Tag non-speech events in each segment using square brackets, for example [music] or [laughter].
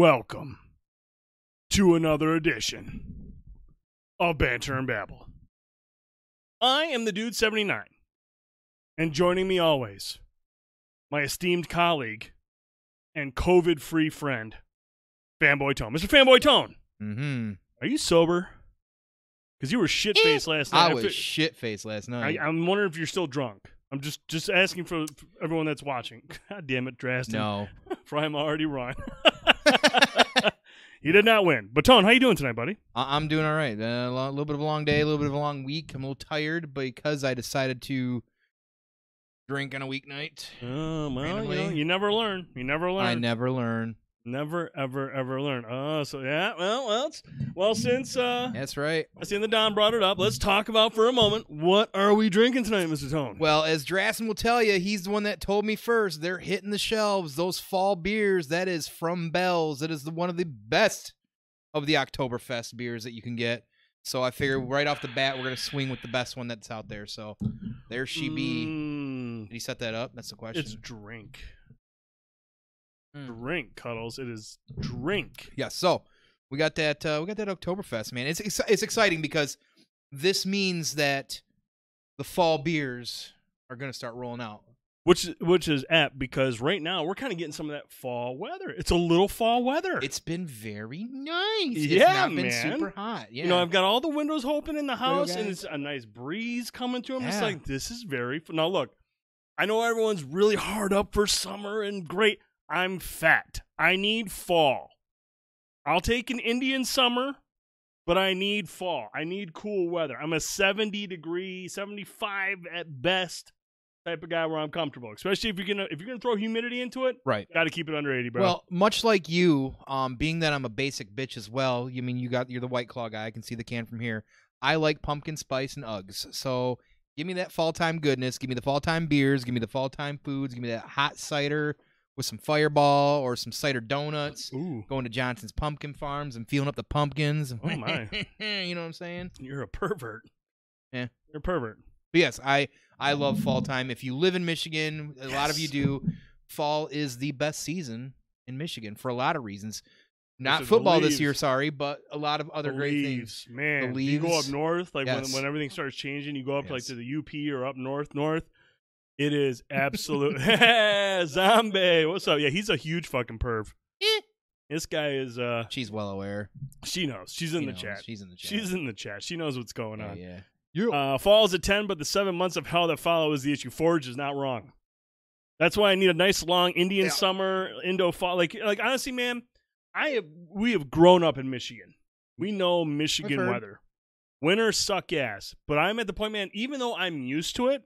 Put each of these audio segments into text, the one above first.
Welcome to another edition of Banter and Babble. I am the Dude 79, and joining me always, my esteemed colleague and COVID free friend, Fanboy Tone. Mr. Fanboy Tone, Mm-hmm. are you sober? Because you were shit faced last night. I was fi- shit faced last night. I'm wondering if you're still drunk. I'm just just asking for for everyone that's watching. [laughs] God damn it, Drastin. no. [laughs] For I'm already run. [laughs] [laughs] he did not win. But Tone, how you doing tonight, buddy? I- I'm doing all right. Uh, a lo- little bit of a long day, a little bit of a long week. I'm a little tired because I decided to drink on a weeknight. Oh, well, you, know, you never learn. You never learn. I never learn. Never, ever, ever learn. Oh, so yeah. Well, well, it's, well. Since uh, That's right. I seen the Don brought it up, let's talk about for a moment what are we drinking tonight, Mister Tone? Well, as Drassen will tell you, he's the one that told me first. They're hitting the shelves. Those fall beers, that is from Bell's. It is the, one of the best of the Oktoberfest beers that you can get. So I figure right off the bat, we're going to swing with the best one that's out there. So there she be. Mm, Did he set that up? That's the question. it's drink. Mm. Drink, cuddles. It is drink. Yeah, so we got that uh, we got that Oktoberfest, man. It's ex- it's exciting because this means that the fall beers are going to start rolling out. Which which is apt because right now we're kind of getting some of that fall weather. It's a little fall weather. It's been very nice. It's Yeah, not been man. super hot. Yeah. You know, I've got all the windows open in the house, and it's a nice breeze coming to them. It's Yeah. like this is very f- now. Look, I know everyone's really hard up for summer and great. I'm fat. I need fall. I'll take an Indian summer, but I need fall. I need cool weather. I'm a 70 degree, 75 at best type of guy where I'm comfortable. Especially if you're gonna if you're gonna throw humidity into it, right. got to keep it under 80, bro. Well, much like you, um, being that I'm a basic bitch as well. You mean you got you're the White Claw guy. I can see the can from here. I like pumpkin spice and Uggs. So give me that fall time goodness. Give me the fall time beers. Give me the fall time foods. Give me that hot cider with some Fireball or some cider donuts. Ooh, Going to Johnson's Pumpkin Farms and feeling up the pumpkins. Oh, my. [laughs] you know what I'm saying? you're a pervert. Yeah. you're a pervert. But yes, I I love fall time. If you live in Michigan, a lot of you do. Fall is the best season in Michigan for a lot of reasons. Not football this year, sorry, but a lot of other the great leaves, things. man. The You go up north, like Yes. when when everything starts changing, you go up like to the UP or up north, north. It is absolute [laughs] [laughs] zombie. What's up? Yeah, he's a huge fucking perv. Eh. This guy is. uh She's well aware. She knows. She's in She the knows. chat. She's in the chat. She's in the chat. She knows what's going yeah, on. yeah. Uh, falls at 10, but the seven months of hell that follow is the issue. Forge is not wrong. That's why I need a nice long Indian Yeah. summer, Indo fall. Like, like honestly, man, I have we have grown up in Michigan. We know Michigan weather. Winters suck ass, but I'm at the point, man. Even though I'm used to it,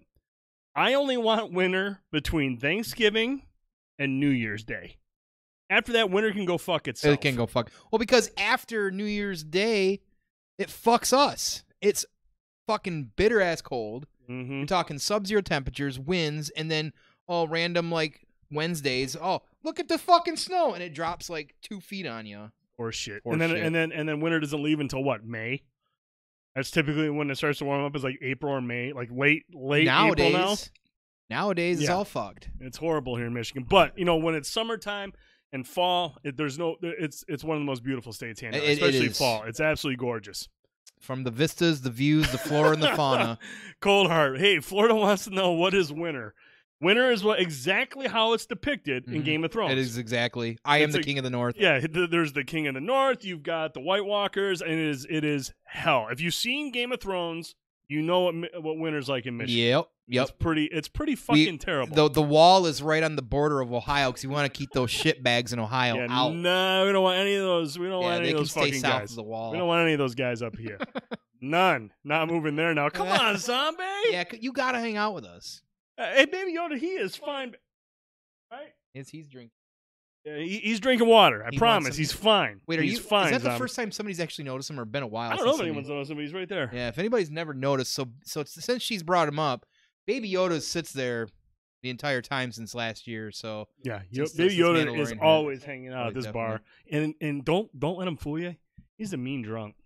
I only want winter between Thanksgiving and New Year's Day. After that, winter can go fuck itself. It can go fuck. Well, because after New Year's Day, it fucks us. It's fucking bitter ass cold. hmm You're talking sub-zero temperatures, winds, and then all random like Wednesdays. Oh, look at the fucking snow, and it drops like two feet on you. or shit. Or and then shit. and then and then winter doesn't leave until what May. That's typically when it starts to warm up. Is like April or May, like late late nowadays, April now. nowadays it's all fucked. It's horrible here in Michigan. But you know when it's summertime and fall, it, there's no. It's it's one of the most beautiful states here, now, It- it especially is. fall. It's absolutely gorgeous. From the vistas, the views, the flora, and the [laughs] fauna. Cold heart. Hey, Florida wants to know what is winter. Winter is what exactly how it's depicted in Mhm. Game of Thrones. It is exactly. I am the a- king of the north. Yeah, th- there's the King of the North. You've got the White Walkers, and it is it is hell. If you've seen Game of Thrones, you know what what winter's like in Michigan. Yep. Yep. It's pretty. It's pretty We- fucking terrible. The the wall is right on the border of Ohio because you want to keep those shit bags in Ohio yeah, out. no, we don't want any of those. We don't yeah, want any of those fucking guys. of the wall. We don't want any of those guys up here. [laughs] None. Not moving there now. Come [laughs] on, zombie. yeah, you gotta hang out with us. Uh, hey, baby Yoda, he is fine. Right? Is he's drinking. Yeah, he, he's drinking water. I He wants promise. some- He's fine. Wait, are he's you? fine. is that the zombie. first time somebody's actually noticed him, or been a while? I don't know if since anyone's noticed him, but he's right there. Yeah, if anybody's never noticed, so so it's, since she's brought him up, Baby Yoda sits there the entire time since last year. So Yeah, Yo- Since- Baby since Yoda Mandalorian is had- always hanging out at this bar, and and don't don't let him fool you. He's a mean drunk.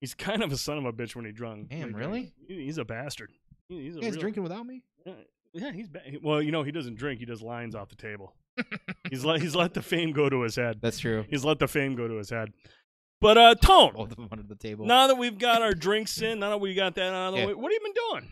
He's kind of a son of a bitch when he's drunk. Damn, Like, really? he- He's a bastard. He- He's a guys real- drinking without me? Yeah, Yeah, he's ba- well. You know, he doesn't drink. He does lines off the table. [laughs] he's let he's let the fame go to his head. That's true. He's let the fame go to his head. But uh, Tone, of them under the table. now that we've got our drinks in, now that we got that out of the Yeah. way, what have you been doing?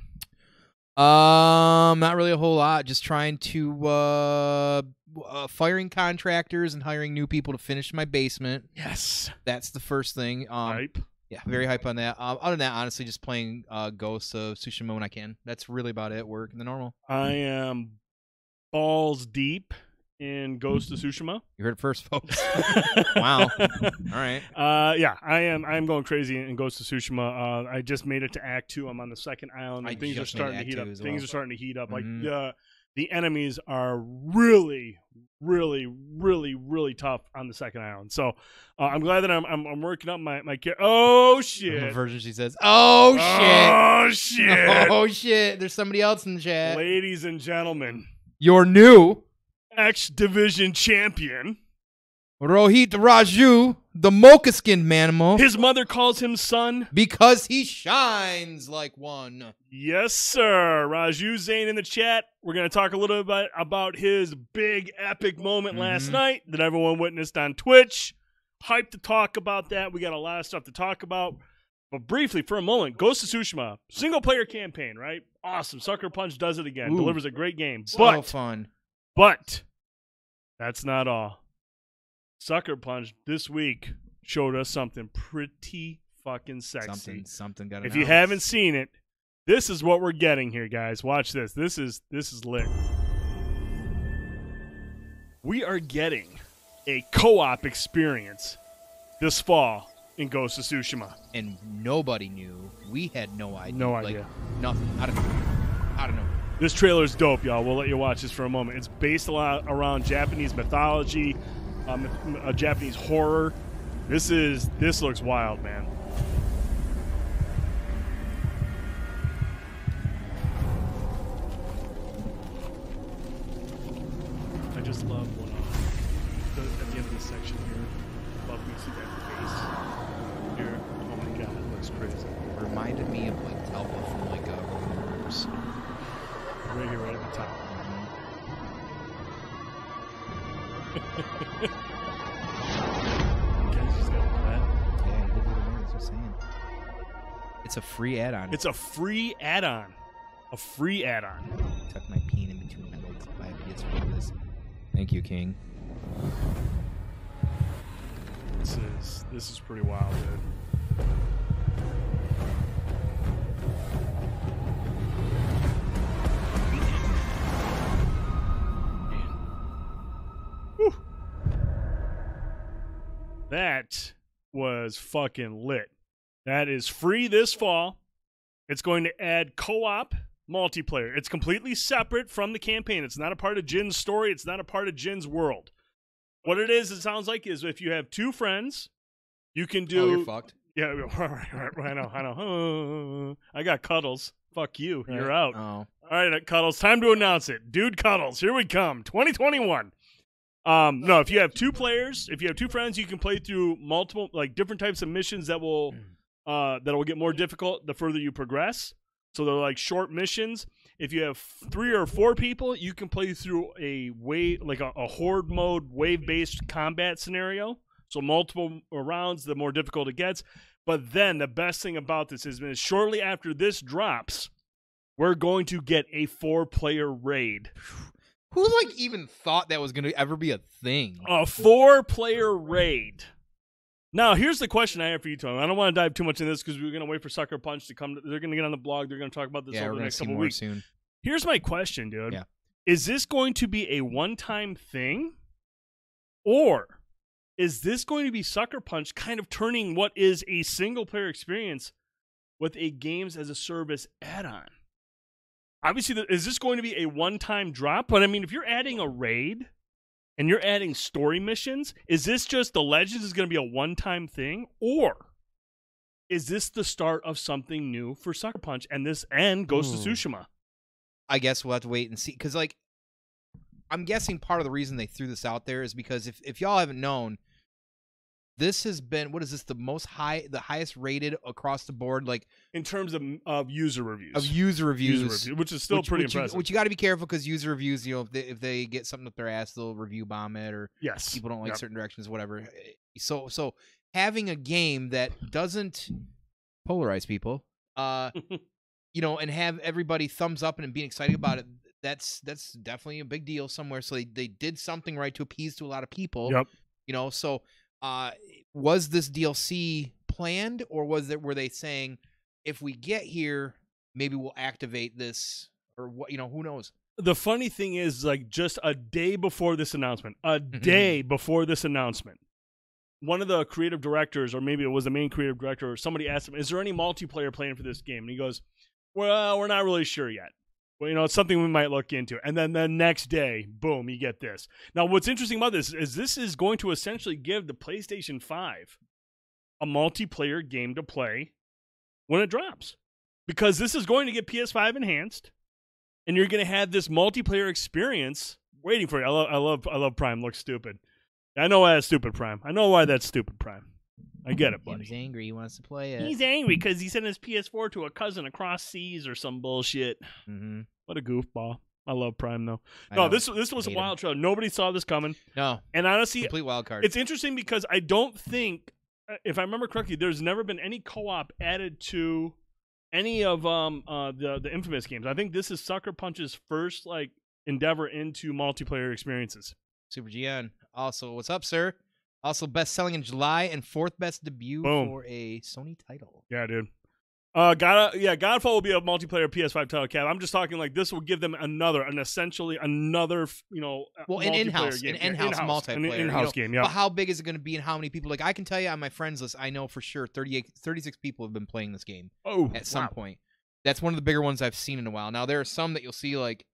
Um, not really a whole lot. Just trying to uh, uh firing contractors and hiring new people to finish my basement. Yes, That's the first thing. Um, hype. Yeah, very hype on that. Um, other than that, honestly, just playing uh Ghosts of Tsushima when I can. That's really about it. Work and the normal. I am balls deep in Ghost of Tsushima. You heard it first, folks. [laughs] Wow. All right. Uh, yeah, I am. I am going crazy in Ghost of Tsushima. Uh, I just made it to Act Two. I'm on the second island. I And things are starting to heat up. Things well. are starting to heat up. Mhm. Like the the enemies are really, really, really, really tough on the second island. So uh, I'm glad that I'm I'm, I'm working up my my. Char- oh shit! The version she says, "Oh shit, Oh shit! [laughs] oh shit." There's somebody else in the chat. Ladies and gentlemen, You're new, X Division champion. Rohit Raju, the mocha skinned manimal, His mother calls him son. because he shines like one. Yes, sir. Raju Zain in the chat. We're going to talk a little bit about his big epic moment last Mhm. night that everyone witnessed on Twitch. Hyped to talk about that. We got a lot of stuff to talk about. But briefly, for a moment, Ghost of Tsushima, single player campaign, right? Awesome. Sucker Punch does it again. Ooh. Delivers a great game. So But fun. but that's not all. Sucker Punch this week showed us something pretty fucking sexy. Something, something got. If you haven't seen it, this is what we're getting here, guys. Watch this. This is this is lit. We are getting a co-op experience this fall in Ghost of Tsushima. and nobody knew. We had no idea. No idea. Like, nothing. I don't know. I don't know. This trailer is dope, y'all. We'll let you watch this for a moment. It's based a lot around Japanese mythology, um, a Japanese horror. This is this looks wild, man. I just love It's a free add-on. It's a free add-on. A free add-on. tuck my peen in between my legs. I for this. Thank you, King. This is this is pretty wild, dude. That was fucking lit. That is free this fall. It's going to add co-op multiplayer. It's completely separate from the campaign. It's not a part of Jin's story. It's not a part of Jin's world. What it is, it sounds like, is if you have two friends, you can do. oh, you're fucked. Yeah, [laughs] I know, I know. [laughs] I got cuddles. Fuck you. You're out. Oh. All right, Cuddles, time to announce it. Dude Cuddles, here we come. 2021. Um, no, if you have two players, if you have two friends, you can play through multiple like different types of missions that will uh that will get more difficult the further you progress. So they're like short missions. If you have three or four people, you can play through a wave like a, a horde mode wave based combat scenario. So multiple rounds, the more difficult it gets. But then the best thing about this is, is shortly after this drops, we're going to get a four player raid. Who like even thought that was gonna ever be a thing? A four player raid. Now, here's the question I have for you, Tony. I don't want to dive too much into this because we're going to wait for Sucker Punch to come. To, they're going to get on the blog. They're going to talk about this yeah, over the next see couple more weeks. soon. Here's my question, dude. Yeah. Is this going to be a one time thing? Or is this going to be Sucker Punch kind of turning what is a single player experience with a games as a service add on? Obviously, is this going to be a one time drop? But I mean, if you're adding a raid and you're adding story missions, is this just the Legends is going to be a one time thing? Or is this the start of something new for Sucker Punch and this end goes Ooh. Hmm. Tsushima? I guess we'll have to wait and see. Because like, I'm guessing part of the reason they threw this out there is because if if y'all haven't known, this has been what is this the most high the highest rated across the board like in terms of of user reviews. of user reviews, User review, which is still which, pretty which you, impressive. which you got to be careful because user reviews, you know, if they, if they get something up their ass, they'll review bomb it, or yes, people don't like Yep. certain directions, whatever. So so having a game that doesn't polarize people, uh, [laughs] you know, and have everybody thumbs up and being excited about it, that's that's definitely a big deal somewhere. So they, they did something right to appease to a lot of people. Yep. You know, so uh was this DLC planned or was it were they saying if we get here, maybe we'll activate this or what you know, who knows? the funny thing is, like, just a day before this announcement, a Mm-hmm. day before this announcement, one of the creative directors, or maybe it was the main creative director, or somebody asked him, "Is there any multiplayer plan for this game?" And he goes, "Well, we're not really sure yet." Well, you know, it's something we might look into. And then the next day, boom, you get this. Now, what's interesting about this is this is going to essentially give the PlayStation 5 a multiplayer game to play when it drops. Because this is going to get PS5 enhanced, and you're going to have this multiplayer experience waiting for you. I love, I love, I love Prime. Looks stupid. I know why that's stupid, Prime. I know why that's stupid, Prime. I get it, buddy. He's angry. He wants to play it. He's angry because he sent his PS4 to a cousin across seas or some bullshit. mm-hmm. What a goofball. I love Prime though. No, this this was a wild trailer. Nobody saw this coming. no And honestly, complete wild card. it's interesting because I don't think, uh, if I remember correctly, there's never been any co-op added to any of um uh the the infamous games. I think this is Sucker Punch's first like endeavor into multiplayer experiences. Super GN. Also, what's up, sir? Also, best selling in July and fourth best debut Boom. for a Sony title. Yeah, dude. Uh, God, yeah, Godfall will be a multiplayer PS5 title cap. I'm just talking like this will give them another, an essentially another, you know, uh, Well, an in-house, game. an Yeah, in-house multiplayer, you in-house know, game, yeah. But how big is it going to be and how many people? Like, I can tell you on my friends list, I know for sure 38, 36 people have been playing this game oh, at some wow. point. That's one of the bigger ones I've seen in a while. Now, there are some that you'll see, like,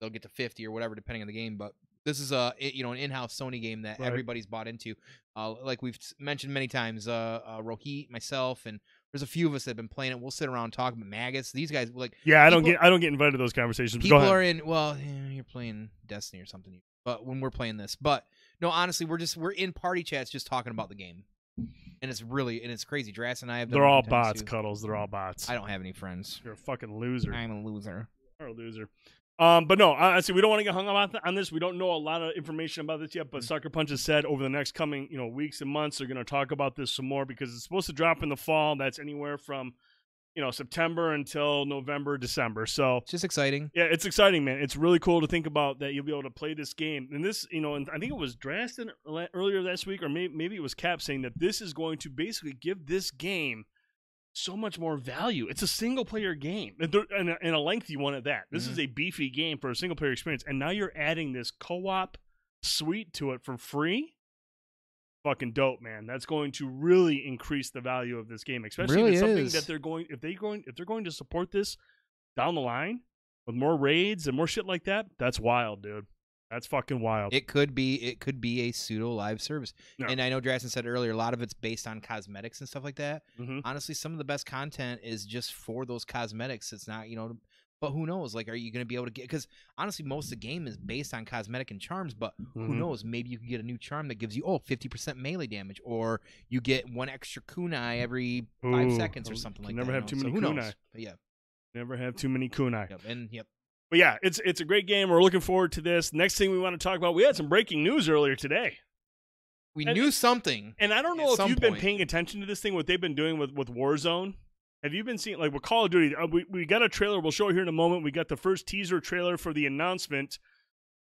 they'll get to 50 or whatever, depending on the game, but this is a you know an in-house Sony game that Right. everybody's bought into. Uh, like we've mentioned many times, uh, uh, Rohit, myself, and there's a few of us that have been playing it. We'll sit around and talk about maggots. These guys like Yeah, I don't get, I don't get invited to those conversations. people Go ahead. are in. Well, you're playing Destiny or something, but when we're playing this, but no, honestly, we're just we're in party chats just talking about the game, and it's really and it's crazy. Drass and I have. They're all bots, too. cuddles. They're all bots. I don't have any friends. You're a fucking loser. I'm a loser. You're a loser. Um, but no, honestly, we don't want to get hung up on, th- on this. We don't know a lot of information about this yet. But Mm. Sucker Punch has said over the next coming, you know, weeks and months, they're going to talk about this some more because it's supposed to drop in the fall. That's anywhere from, you know, September until November, December. So It's just exciting. yeah, it's exciting, man. It's really cool to think about that you'll be able to play this game. And this, you know, and I think it was Draston earlier this week, or maybe, maybe it was Cap saying that this is going to basically give this game so much more value. It's a single player game and, there- and, a, and a lengthy one at that. This is mm-hmm. a beefy game for a single player experience. And now you're adding this co op suite to it for free. Fucking dope, man. That's going to really increase the value of this game, especially Really if it's something that they're going if they going if they're going to support this down the line with more raids and more shit like that. That's wild, dude. That's fucking wild. It could be it could be a pseudo live service. Yeah. And I know Drasten said earlier a lot of it's based on cosmetics and stuff like that. hmm Honestly, some of the best content is just for those cosmetics. It's not, you know, but who knows? Like, are you going to be able to get? Because honestly, most of the game is based on cosmetic and charms. But who Mhm. knows? Maybe you can get a new charm that gives you oh 50% melee damage, or you get one extra kunai every five Ooh, seconds or something like never that. Never have you too many so who kunai. knows? But yeah, Never have too many kunai. yep, and yep. But yeah, it's it's a great game. We're looking forward to this. Next thing we want to talk about, we had some breaking news earlier today. We And- knew something. And I don't know if you've been paying attention to this thing, what they've been doing with, with Warzone. Have you been seeing, like, with Call of Duty? Uh, we, we got a trailer. We'll show it here in a moment. We got the first teaser trailer for the announcement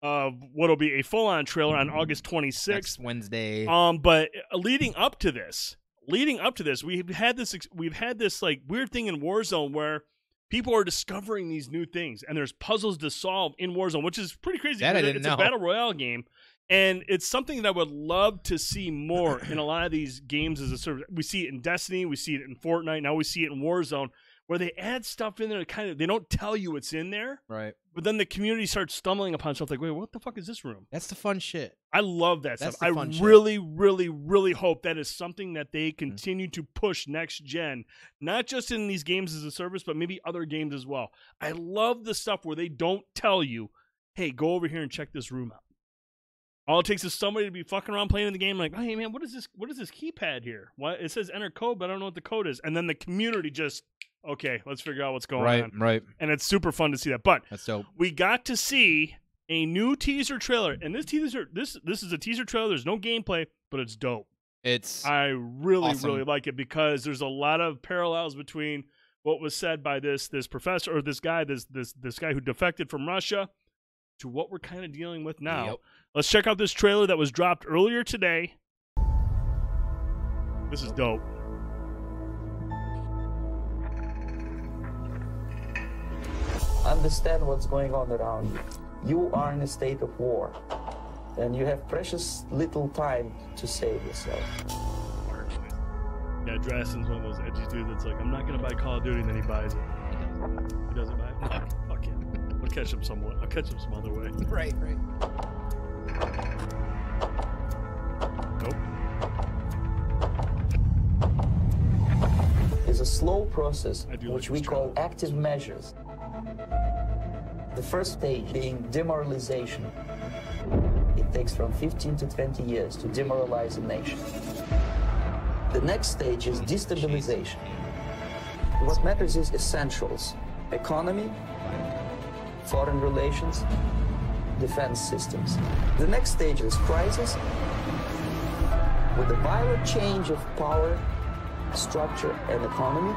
of what'll be a full on trailer on August 26th. Next Wednesday. Um, but leading up to this, leading up to this, we've had this we've had this like weird thing in Warzone where people are discovering these new things and there's puzzles to solve in Warzone, which is pretty crazy. That I didn't it's know. a battle royale game. And it's something that I would love to see more in a lot of these games as a service. We see it in Destiny, we see it in Fortnite, now we see it in Warzone, where they add stuff in there that kind of they don't tell you it's in there, right. But then the community starts stumbling upon stuff like, wait, what the fuck is this room? That's the fun shit. I love that That's stuff. the I fun shit. really, really, really hope that is something that Mm-hmm. they continue to push next gen, not just in these games as a service, but maybe other games as well. I love the stuff where they don't tell you, "Hey, go over here and check this room out." All it takes is somebody to be fucking around playing in the game, like, hey man, what is this? What is this keypad here? What it says enter code, but I don't know what the code is. And then the community just, okay, let's figure out what's going right, on. right. Right. And it's super fun to see that. But That's dope. we got to see a new teaser trailer, and this teaser, this this is a teaser trailer. There's no gameplay, but it's dope. It's I really, Awesome. really like it because there's a lot of parallels between what was said by this this professor or this guy, this this this guy who defected from Russia, to what we're kind of dealing with now. Yep. Let's check out this trailer that was dropped earlier today. This is dope. Understand what's going on around you. You are in a state of war, and you have precious little time to save yourself. Yeah, Draston's one of those edgy dudes that's like, I'm not gonna buy Call of Duty, and then he buys it. He doesn't buy it. No, fuck him. I'll catch him somewhat. I'll catch him some other way. right, right. Nope. Is a slow process I like which we call trailer. active measures. The first stage being demoralization. It takes from 15 to 20 years to demoralize a nation. The next stage is destabilization. What matters is essentials economy, foreign relations, defense systems. The next stage is crisis. With a violent change of power, structure, and economy,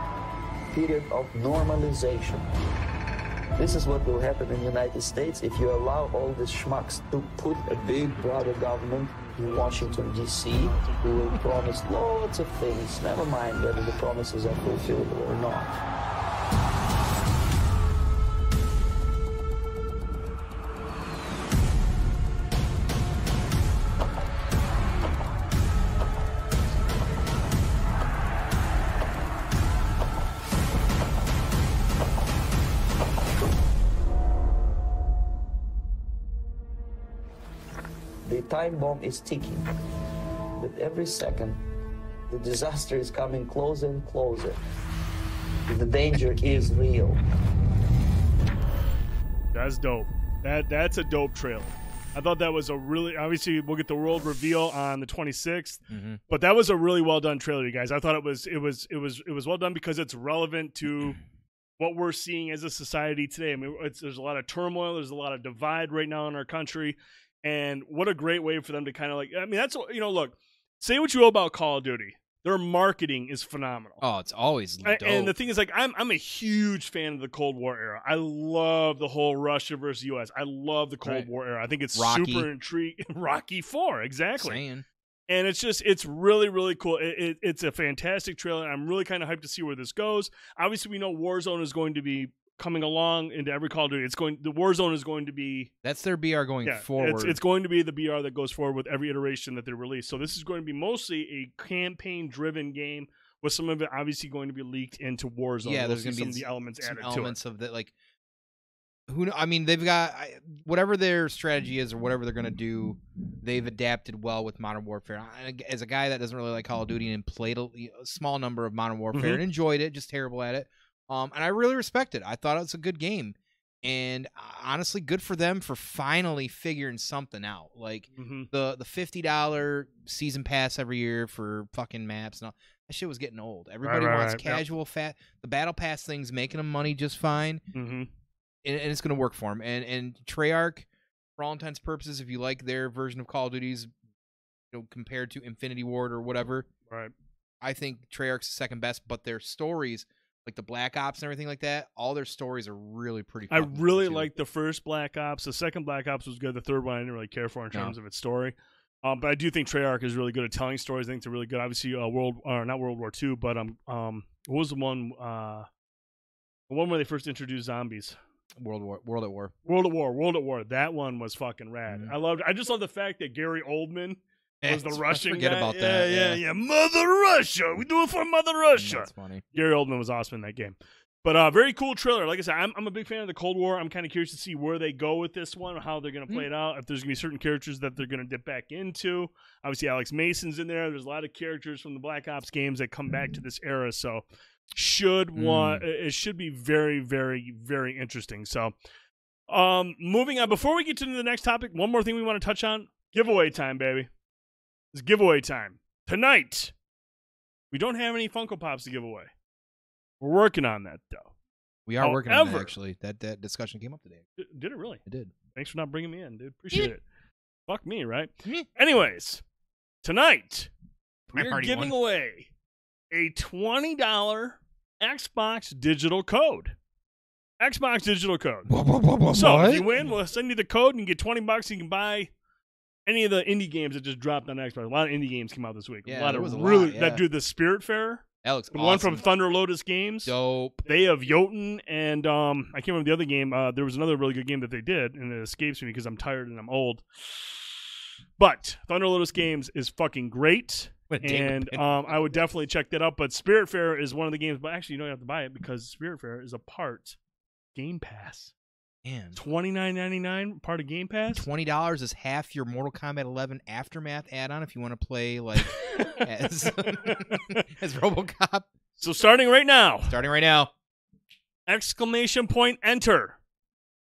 period of normalization. This is what will happen in the United States if you allow all these schmucks to put a big brother government in Washington, D.C., who will promise lots of things, never mind whether the promises are fulfillable or not. Time bomb is ticking. With every second, the disaster is coming closer and closer. The danger is real. That's dope. That that's a dope trailer. I thought that was a really obviously we'll get the world reveal on the 26th, Mhm. but that was a really well done trailer, you guys. I thought it was it was it was it was well done because it's relevant to [clears throat] what we're seeing as a society today. I mean, it's, there's a lot of turmoil, there's a lot of divide right now in our country, and what a great way for them to kind of like. I mean, that's you know, look, say what you will about Call of Duty, their marketing is phenomenal. Oh, it's always dope. And the thing is, like, I'm I'm a huge fan of the Cold War era. I love the whole Russia versus U.S. I love the Cold Right. War era. I think it's Rocky. super intriguing. [laughs] Rocky Four, exactly. Saying. And it's just, it's really, really cool. It, it, it's a fantastic trailer. I'm really kind of hyped to see where this goes. Obviously, we know Warzone is going to be coming along into every Call of Duty. It's going, the Warzone is going to be That's their BR going yeah, forward. It's, it's going to be the BR that goes forward with every iteration that they release. So this is going to be mostly a campaign-driven game, with some of it obviously going to be leaked into Warzone. Yeah, there's gonna be some of the elements some added elements of that like who I mean they've got I- whatever their strategy is or whatever they're gonna do they've adapted well with Modern Warfare as a guy that doesn't really like Call of Duty and played a, small number of Modern Warfare Mhm. and enjoyed it just terrible at it um and I really respect it I thought it was a good game and uh, honestly good for them for finally figuring something out like to it. hmm the the fifty dollar season pass every year for fucking maps and all that shit was getting old. Everybody right, wants right, yep. casual fat. The battle pass thing's making them money just fine, hmm and, and it's gonna work for them. And and Treyarch, for all intents and purposes, if you like their version of Call of Duty's, you know, compared to Infinity Ward or whatever, Right. I think Treyarch's second best. But their stories, like the Black Ops and everything like that, all their stories are really pretty. I really liked the first Black Ops. The second Black Ops was good. The third one I didn't really care for in No. terms of its story. Um, but I do think Treyarch is really good at telling stories. I think it's really good. Obviously, uh, World or not World War II, but um, um, what was the one? Uh, the one where they first introduced zombies. World War World at War. World at War. World at War. That one was fucking rad. Mhm. I loved. I just love the fact that Gary Oldman was the Russian Forget guy. about yeah, that. Yeah, yeah, Mother Russia. We do it for Mother Russia. That's funny. Gary Oldman was awesome in that game. But uh, very cool trailer. Like I said, I'm, I'm a big fan of the Cold War. I'm kind of curious to see where they go with this one, how they're going to play it out. If there's going to be certain characters that they're going to dip back into. Obviously, Alex Mason's in there. There's a lot of characters from the Black Ops games that come back to this era. So should want it should be very, very, very interesting. So um, moving on. Before we get to the next topic, one more thing we want to touch on: giveaway time, baby. It's giveaway time tonight. We don't have any Funko Pops to give away. We're working on that though. We are working on that actually. That that discussion came up today. D- Did it really? It did. Thanks for not bringing me in, dude. Appreciate it. Fuck me, right? Anyways, tonight we're giving won. away a twenty dollar Xbox digital code. Xbox digital code. So if you win, we'll send you the code and you get twenty bucks. You can buy any of the indie games that just dropped on Xbox. A lot of indie games came out this week. Yeah, a lot of really lot, yeah. that do the Spiritfarer, That looks the one from. Thunder Lotus Games. dope. They have Jotun and um, I can't remember the other game. Uh, there was another really good game that they did, and it escapes me because I'm tired and I'm old. But Thunder Lotus Games is fucking great, [laughs] and um, I would definitely check that out. But Spiritfarer is one of the games, but actually you don't have to buy it because Spiritfarer is a part Game Pass. Man, Twenty nine ninety nine part of Game Pass. twenty dollars is half your Mortal Kombat 11 Aftermath add-on if you want to play like [laughs] as [laughs] as RoboCop. so starting right now, Starting right now. exclamation point enter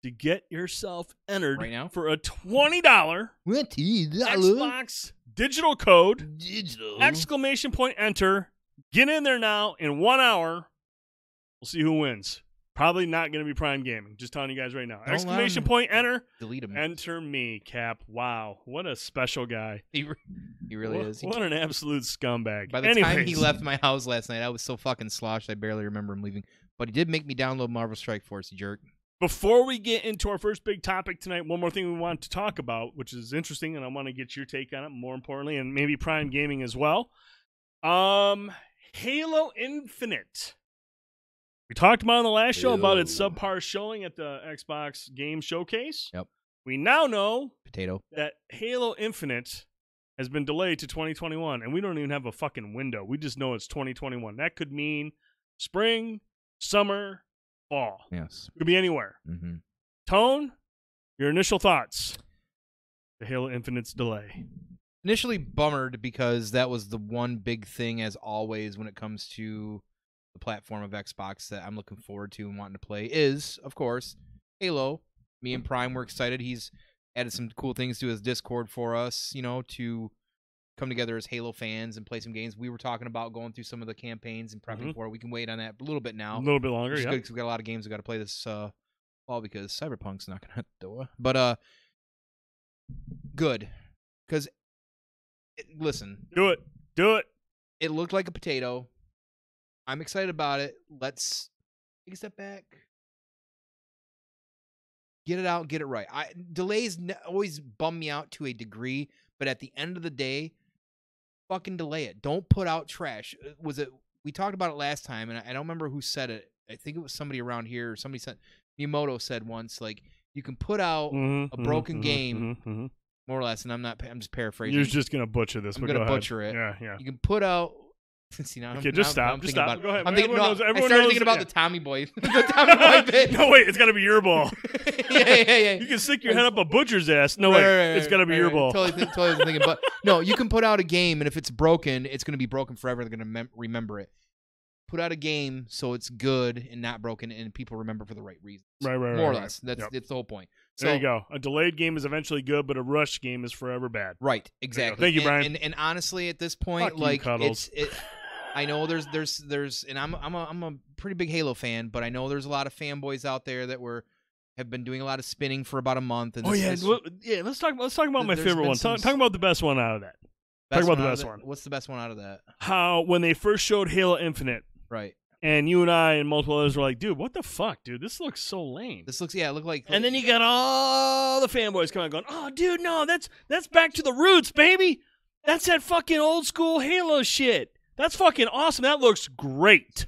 to get yourself entered Right now? for a twenty dollar Xbox digital code. digital. Exclamation point enter. Get in there now in one hour. We'll see who wins. Probably not going to be Prime Gaming. Just telling you guys right now. Don't Exclamation point enter. Delete him. Enter me, Cap. Wow. What a special guy. He, re- he really what, is. He What an absolute scumbag. By the Anyways, time he left my house last night, I was so fucking sloshed I barely remember him leaving. But he did make me download Marvel Strike Force, jerk. Before we get into our first big topic tonight, one more thing we want to talk about, which is interesting, and I want to get your take on it more importantly, and maybe Prime Gaming as well. Um, Halo Infinite. We talked about on the last show about its subpar showing at the Xbox Game Showcase. Yep. We now know Potato. that Halo Infinite has been delayed to 2021, and we don't even have a fucking window. We just know it's 2021. That could mean spring, summer, fall. Yes. Could be anywhere. Mm-hmm. Tone, your initial thoughts. The Halo Infinite's delay. Initially bummered because that was the one big thing, as always, when it comes to the platform of Xbox that I'm looking forward to and wanting to play is, of course, Halo. Me and Prime were excited. He's added some cool things to his Discord for us, you know, to come together as Halo fans and play some games. We were talking about going through some of the campaigns and prepping Mhm. for it. We can wait on that a little bit now. A little bit longer, yeah. good 'cause we got a lot of games we got to play this uh, fall because Cyberpunk's not gonna the door. But uh, good because listen, Do it. Do it. it looked like a potato. I'm excited about it. Let's take a step back. Get it out, get it right. I delays always bum me out to a degree, but at the end of the day, fucking delay it. Don't put out trash. Uh, Was it? We talked about it last time, and I, I don't remember who said it. I think it was somebody around here. Or somebody said Miyamoto said once, like you can put out Mhm, a mhm, broken mhm, game, mhm, mhm. more or less, and I'm not. I'm just paraphrasing. You're just gonna butcher this. I'm gonna go ahead. butcher it. Yeah, yeah. You can put out. [laughs] See, now, Okay, I'm- just now- stop, I'm just stop. Go ahead. I'm thinking. Everyone No, knows- I everyone started knows- thinking about yeah. the Tommy Boy. [laughs] the [laughs] Tommy Boy bit. no, wait. It's gotta be your ball. yeah, yeah, yeah. You can stick your head up a butcher's ass. No, Right, wait. right, it's gotta be right, your ball. Totally, th- totally was thinking, but no, you can put out a game, and if it's broken, it's going to be broken forever. They're going to mem- remember it. Put out a game so it's good and not broken, and people remember for the right reasons. Right, right, right, More or less. That's Yep. that's the whole point. So, there you go. A delayed game is eventually good, but a rushed game is forever bad. Right, exactly. Thank you, Brian. And, and honestly, at this point, Fuck like it's it. I know there's there's there's and I'm I'm a I'm a pretty big Halo fan, but I know there's a lot of fanboys out there that were have been doing a lot of spinning for about a month. And Oh this- yeah, this well, yeah. Let's talk. Let's talk about my favorite one. Talk, talk about the best one out of that. best about the one out of best one. What's the best one out of that? How when they first showed Halo Infinite, Right. and you and I and multiple others were like, "Dude, what the fuck, dude? This looks so lame." This looks yeah, it looked like And then you got all the fanboys coming out going, "Oh, dude, no, that's that's back to the roots, baby. That's that fucking old school Halo shit. That's fucking awesome. That looks great."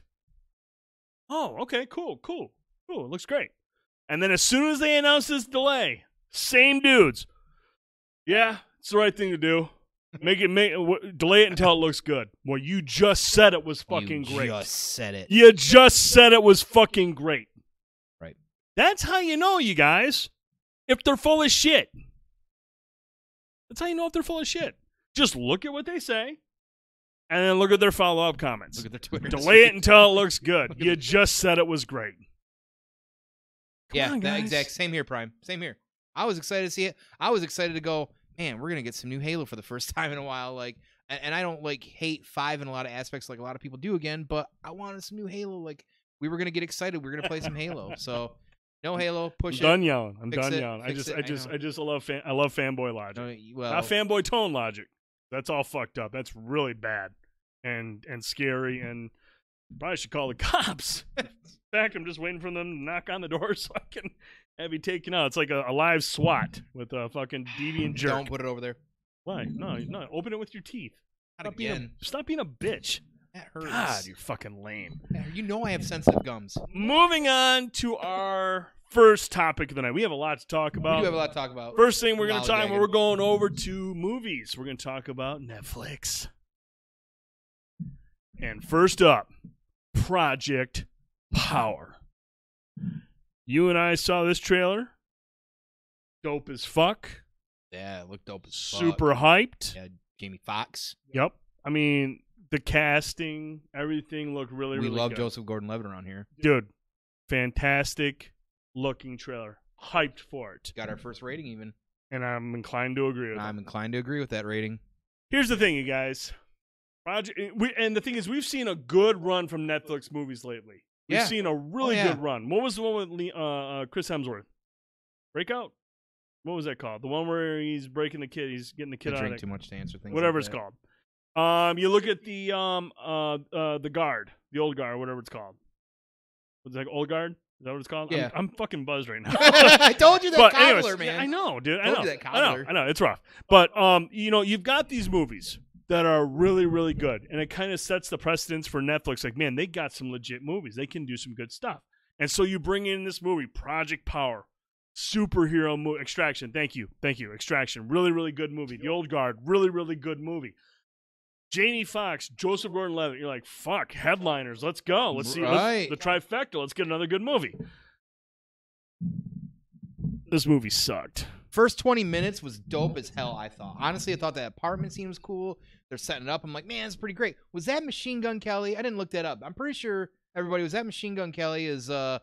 Oh, okay, cool, cool, cool. It looks great. And then as soon as they announced this delay, same dudes. Yeah, it's the right thing to do. Make it make w- delay it until it looks good. Well, you just said it was fucking you great. Just said it. You just said it was fucking great. Right. That's how you know, you guys, if they're full of shit. That's how you know if they're full of shit. Just look at what they say, and then look at their follow up comments. Look at their Twitter. Delay it until it looks [laughs] good. You just said it was great. Come yeah, on, that exact same here, Prime. Same here. I was excited to see it. I was excited to go. man, we're gonna get some new Halo for the first [laughs] time in a while. Like, and, and I don't like hate five in a lot of aspects, like a lot of people do again. But I wanted some new Halo. Like, we were gonna get excited. We are gonna play some Halo. [laughs] So, no Halo. I'm Push done it. yelling. I'm done it. yelling. I just, it. I I just, know. I just love, fan, I love fanboy logic. No, well, Not fanboy tone logic. That's all fucked up. That's really bad and and scary. And probably should call the [laughs] cops. In fact, I'm just waiting for them to knock on the door [laughs] so I can have you taken out. It's like a, a live SWAT with a fucking deviant jerk. don't put it over there. Why? No, no. Open it with your teeth. Not Stop being, again. a, stop being a bitch. That hurts. God, you're fucking lame. You know I have sensitive gums. Moving on to our first topic of the night. We have a lot to talk we about. do have a lot to talk about. First thing we're going to talk Lollygagging. we're going over to movies. We're going to talk about Netflix. And first up, Project Power. You and I saw this trailer. Dope as fuck. Yeah, it looked dope as fuck. Super hyped. Yeah, Jamie Foxx. Yep. I mean, the casting, everything looked really, really good. we really love good. Joseph Gordon-Levitt around here. Dude, fantastic looking trailer. Hyped for it. Got our first rating even. And I'm inclined to agree with I'm inclined to agree with that rating. Here's the thing, you guys. Project, we, and the thing is, we've seen a good run from Netflix movies lately. We've Yeah. seen a really Oh, yeah. good run. What was the one with Lee, uh, uh, Chris Hemsworth? Breakout? What was that called? The one where he's breaking the kid, he's getting the kid out drink of too much to answer things. whatever like it's that. called. Um, you look at the um uh uh the guard, the old guard, whatever it's called. What's that old guard? Is that what it's called? I'm- Yeah. I'm, fucking buzzed right [laughs] now. I told you [laughs] that but cobbler, anyways, man. yeah, I know, dude. I know. I know. I know. It's rough. But um, you know, you've got these movies that are really, really good, and it kind of sets the precedence for Netflix. Like, man, they got some legit movies. They can do some good stuff. And so you bring in this movie, Project Power, superhero movie, Extraction. Thank you, thank you, Extraction. Really, really good movie. The Old Guard, really, really good movie. Jamie Foxx, Joseph Gordon-Levitt. You're like, fuck, headliners. Let's go. Let's see let's- the trifecta. Let's get another good movie. This movie sucked. First 20 minutes was dope as hell, I thought. Honestly, I thought that apartment scene was cool. They're setting it up. I'm like, man, it's pretty great. Was that Machine Gun Kelly? I didn't look that up. I'm pretty sure everybody was that Machine Gun Kelly is uh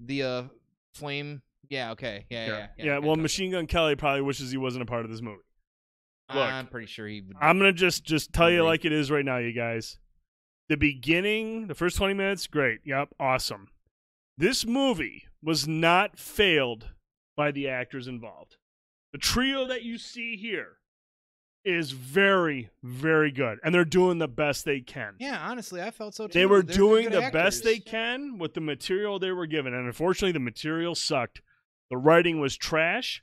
the uh flame. Yeah, okay. Yeah, yeah. Yeah, Yeah, okay. well, Machine Gun Kelly probably wishes he wasn't a part of this movie. look, I'm pretty sure he would. I'm gonna just just tell you like it is right now, you guys. The beginning, the first 20 minutes, great. Yep, awesome. This movie was not failed by the actors involved. The trio that you see here is very, very good, and they're doing the best they can. yeah, honestly, I felt so too. They were They're doing the actors. best they can with the material they were given, and unfortunately, the material sucked. The writing was trash.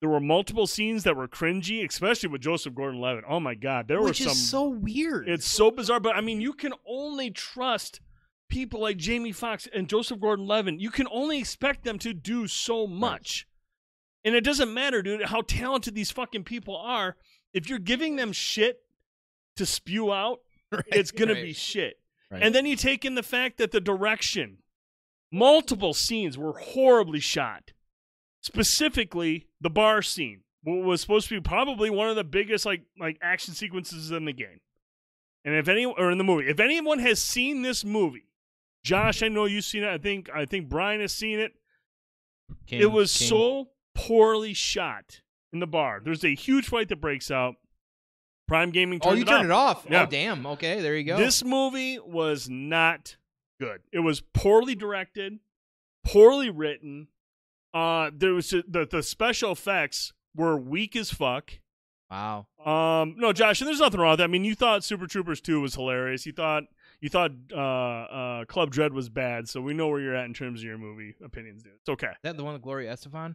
There were multiple scenes that were cringy, especially with Joseph Gordon-Levitt. Oh my God, there Which were some. is so weird. It's so bizarre, but I mean, you can only trust people like Jamie Foxx and Joseph Gordon-Levitt. You can only expect them to do so much, and it doesn't matter, dude, how talented these fucking people are. If you're giving them shit to spew out, [laughs] it's gonna right. be shit. Right. And then you take in the fact that the direction, multiple scenes were horribly shot. Specifically, the bar scene what was supposed to be probably one of the biggest like like action sequences in the game. And if any or in the movie, if anyone has seen this movie, Josh, I know you've seen it. I think I think Brian has seen it. King- it was King- so poorly shot in the bar. There's a huge fight that breaks out. Prime Gaming. Oh, you it turned off. it off. Yeah. Oh, damn. Okay, there you go. This movie was not good. It was poorly directed, poorly written. Uh, there was the the special effects were weak as fuck. wow. Um, no, Josh, and there's nothing wrong with that. I mean, you thought Super Troopers 2 was hilarious. You thought you thought uh, uh, Club Dread was bad, so we know where you're at in terms of your movie opinions, dude. It's okay. Is that the one with Gloria Estefan?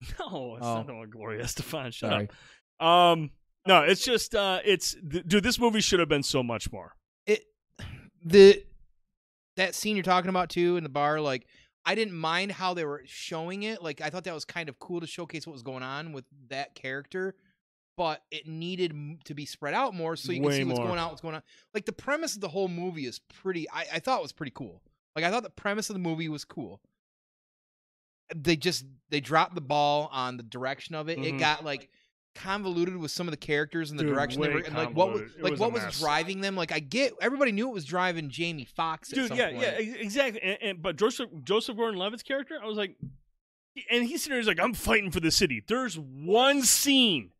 [laughs] No, it's Oh. not the one Gloria Estefan. Shut Sorry. up. Um, no, it's just uh, it's th- dude. This movie should have been so much more. it the that scene you're talking about too in the bar like i didn't mind how they were showing it like i thought that was kind of cool to showcase what was going on with that character but it needed to be spread out more so you can Way see what's more. going on what's going on like the premise of the whole movie is pretty I, I thought it was pretty cool like i thought the premise of the movie was cool they just they dropped the ball on the direction of it it Mhm. got like convoluted with some of the characters and the Dude, direction they were and like what was like was what was mess. driving them like i get everybody knew it was driving jamie Foxx at dude. Yeah, point. yeah, exactly. And, and but Joseph Joseph Gordon-Levitt's character, I was like, and he's sitting there, he's like, I'm fighting for the city. There's one scene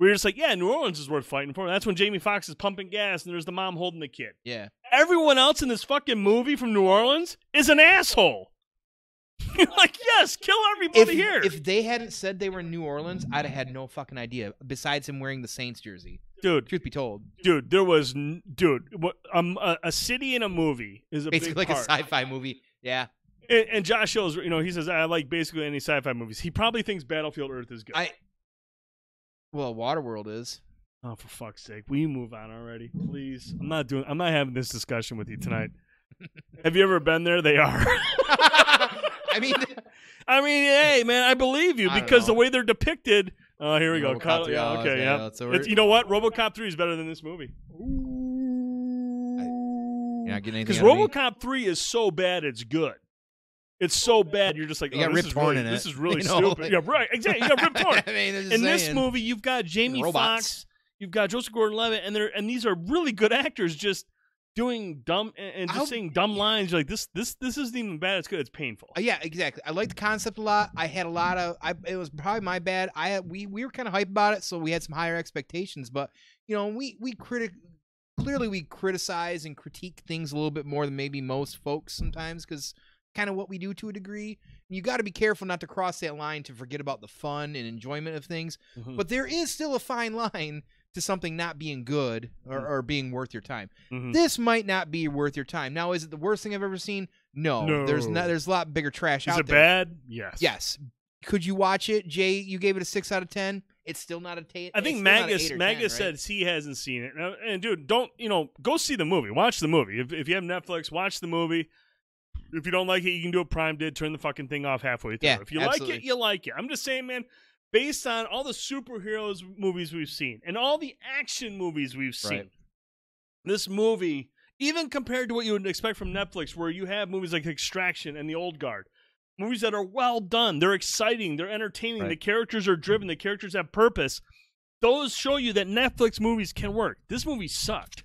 We were just like, yeah, New Orleans is worth fighting for. That's when Jamie Foxx is pumping gas and there's the mom holding the kid. Yeah. Everyone else in this fucking movie from New Orleans is an asshole. You're [laughs] like, yes, kill everybody If, here. if they hadn't said they were in New Orleans, I'd have had no fucking idea. Besides him wearing the Saints jersey. dude, Truth be told, dude, there was, n- dude, what, um, a, a city in a movie is a basically like a sci-fi movie. Yeah. And, and Josh shows, you know, he says, I like basically any sci-fi movies. He probably thinks Battlefield Earth is good. I. Well, Waterworld is. oh, for fuck's sake, will you move on already, please? I'm not doing. I'm not having this discussion with you tonight. [laughs] Have you ever been there? They are. [laughs] I mean, I mean, hey, man, I believe you I because the way they're depicted. Oh, here we go. RoboCop Kyle- 3, yeah, okay, yeah. yeah, so It's, you know what? RoboCop three is better than this movie you're not getting anything. because? RoboCop three is so bad it's good. It's so bad you're just like, You oh, this is really, in This is really you know, stupid. like- yeah, right. Exactly. You got Rip Torn. [laughs] I mean, in this movie, you've got Jamie Foxx, you've got Joseph Gordon-Levitt, and they're and these are really good actors just doing dumb and, and just I'll- saying dumb lines. You're like this, this, this isn't even bad. It's good. It's painful. Uh, yeah, exactly. I like the concept a lot. I had a lot of. I it was probably my bad. I we we were kind of hype about it, so we had some higher expectations. But you know, we we critic clearly we criticize and critique things a little bit more than maybe most folks sometimes because kind of what we do to a degree. You got to be careful not to cross that line to forget about the fun and enjoyment of things. Mhm. But there is still a fine [laughs] line to something not being good or, Mm. or being worth your time. Mhm. This might not be worth your time. Now, is it the worst thing I've ever seen? No. There's not. There's a lot bigger trash Is out there. bad? Yes. Yes. Could you watch it, Jay? You gave it a six out of ten. It's still not a ten. I think it's still not an Magus Magus 10, right? says he hasn't seen it. And, and dude, don't you know? Go see the movie. Watch the movie. If if you have Netflix, watch the movie. If you don't like it, you can do what Prime did. Turn the fucking thing off halfway through. Yeah, if you like it, you like it. I'm just saying, man. Based on all the superheroes movies we've seen and all the action movies we've seen, Right. this movie, even compared to what you would expect from Netflix, where you have movies like Extraction and The Old Guard, movies that are well done, they're exciting, they're entertaining, Right. the characters are driven, the characters have purpose. Those show you that Netflix movies can work. This movie sucked.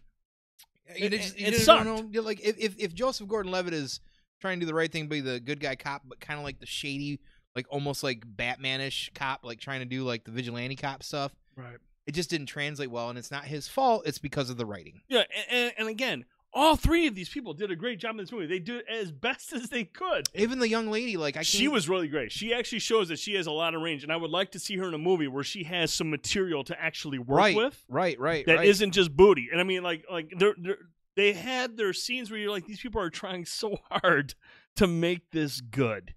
You it- just- it sucked. know, like if, if if Joseph Gordon-Levitt is trying to do the right thing, be the good guy cop, but kind of like the shady, like almost like Batmanish cop, like trying to do like the vigilante cop stuff. Right. It just didn't translate well, and it's not his fault. It's because of the writing. Yeah, and, and, again, all three of these people did a great job in this movie. They did as best as they could. Even the young lady, like I she was really great. She actually shows that she has a lot of range, and I would like to see her in a movie where she has some material to actually work right, with. right, right, that right. not just booty. And I mean, like, like they're, they're they had their scenes where you're like, these people are trying so [laughs] hard to make this good.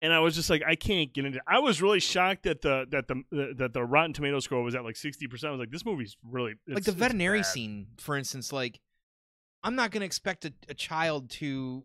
And I was just like, I can't get into. it. I was really shocked that the that the that the Rotten Tomato score was at like sixty percent. I was like, this movie's really like the veterinary scene, for instance. Like, I'm not gonna expect a, a child to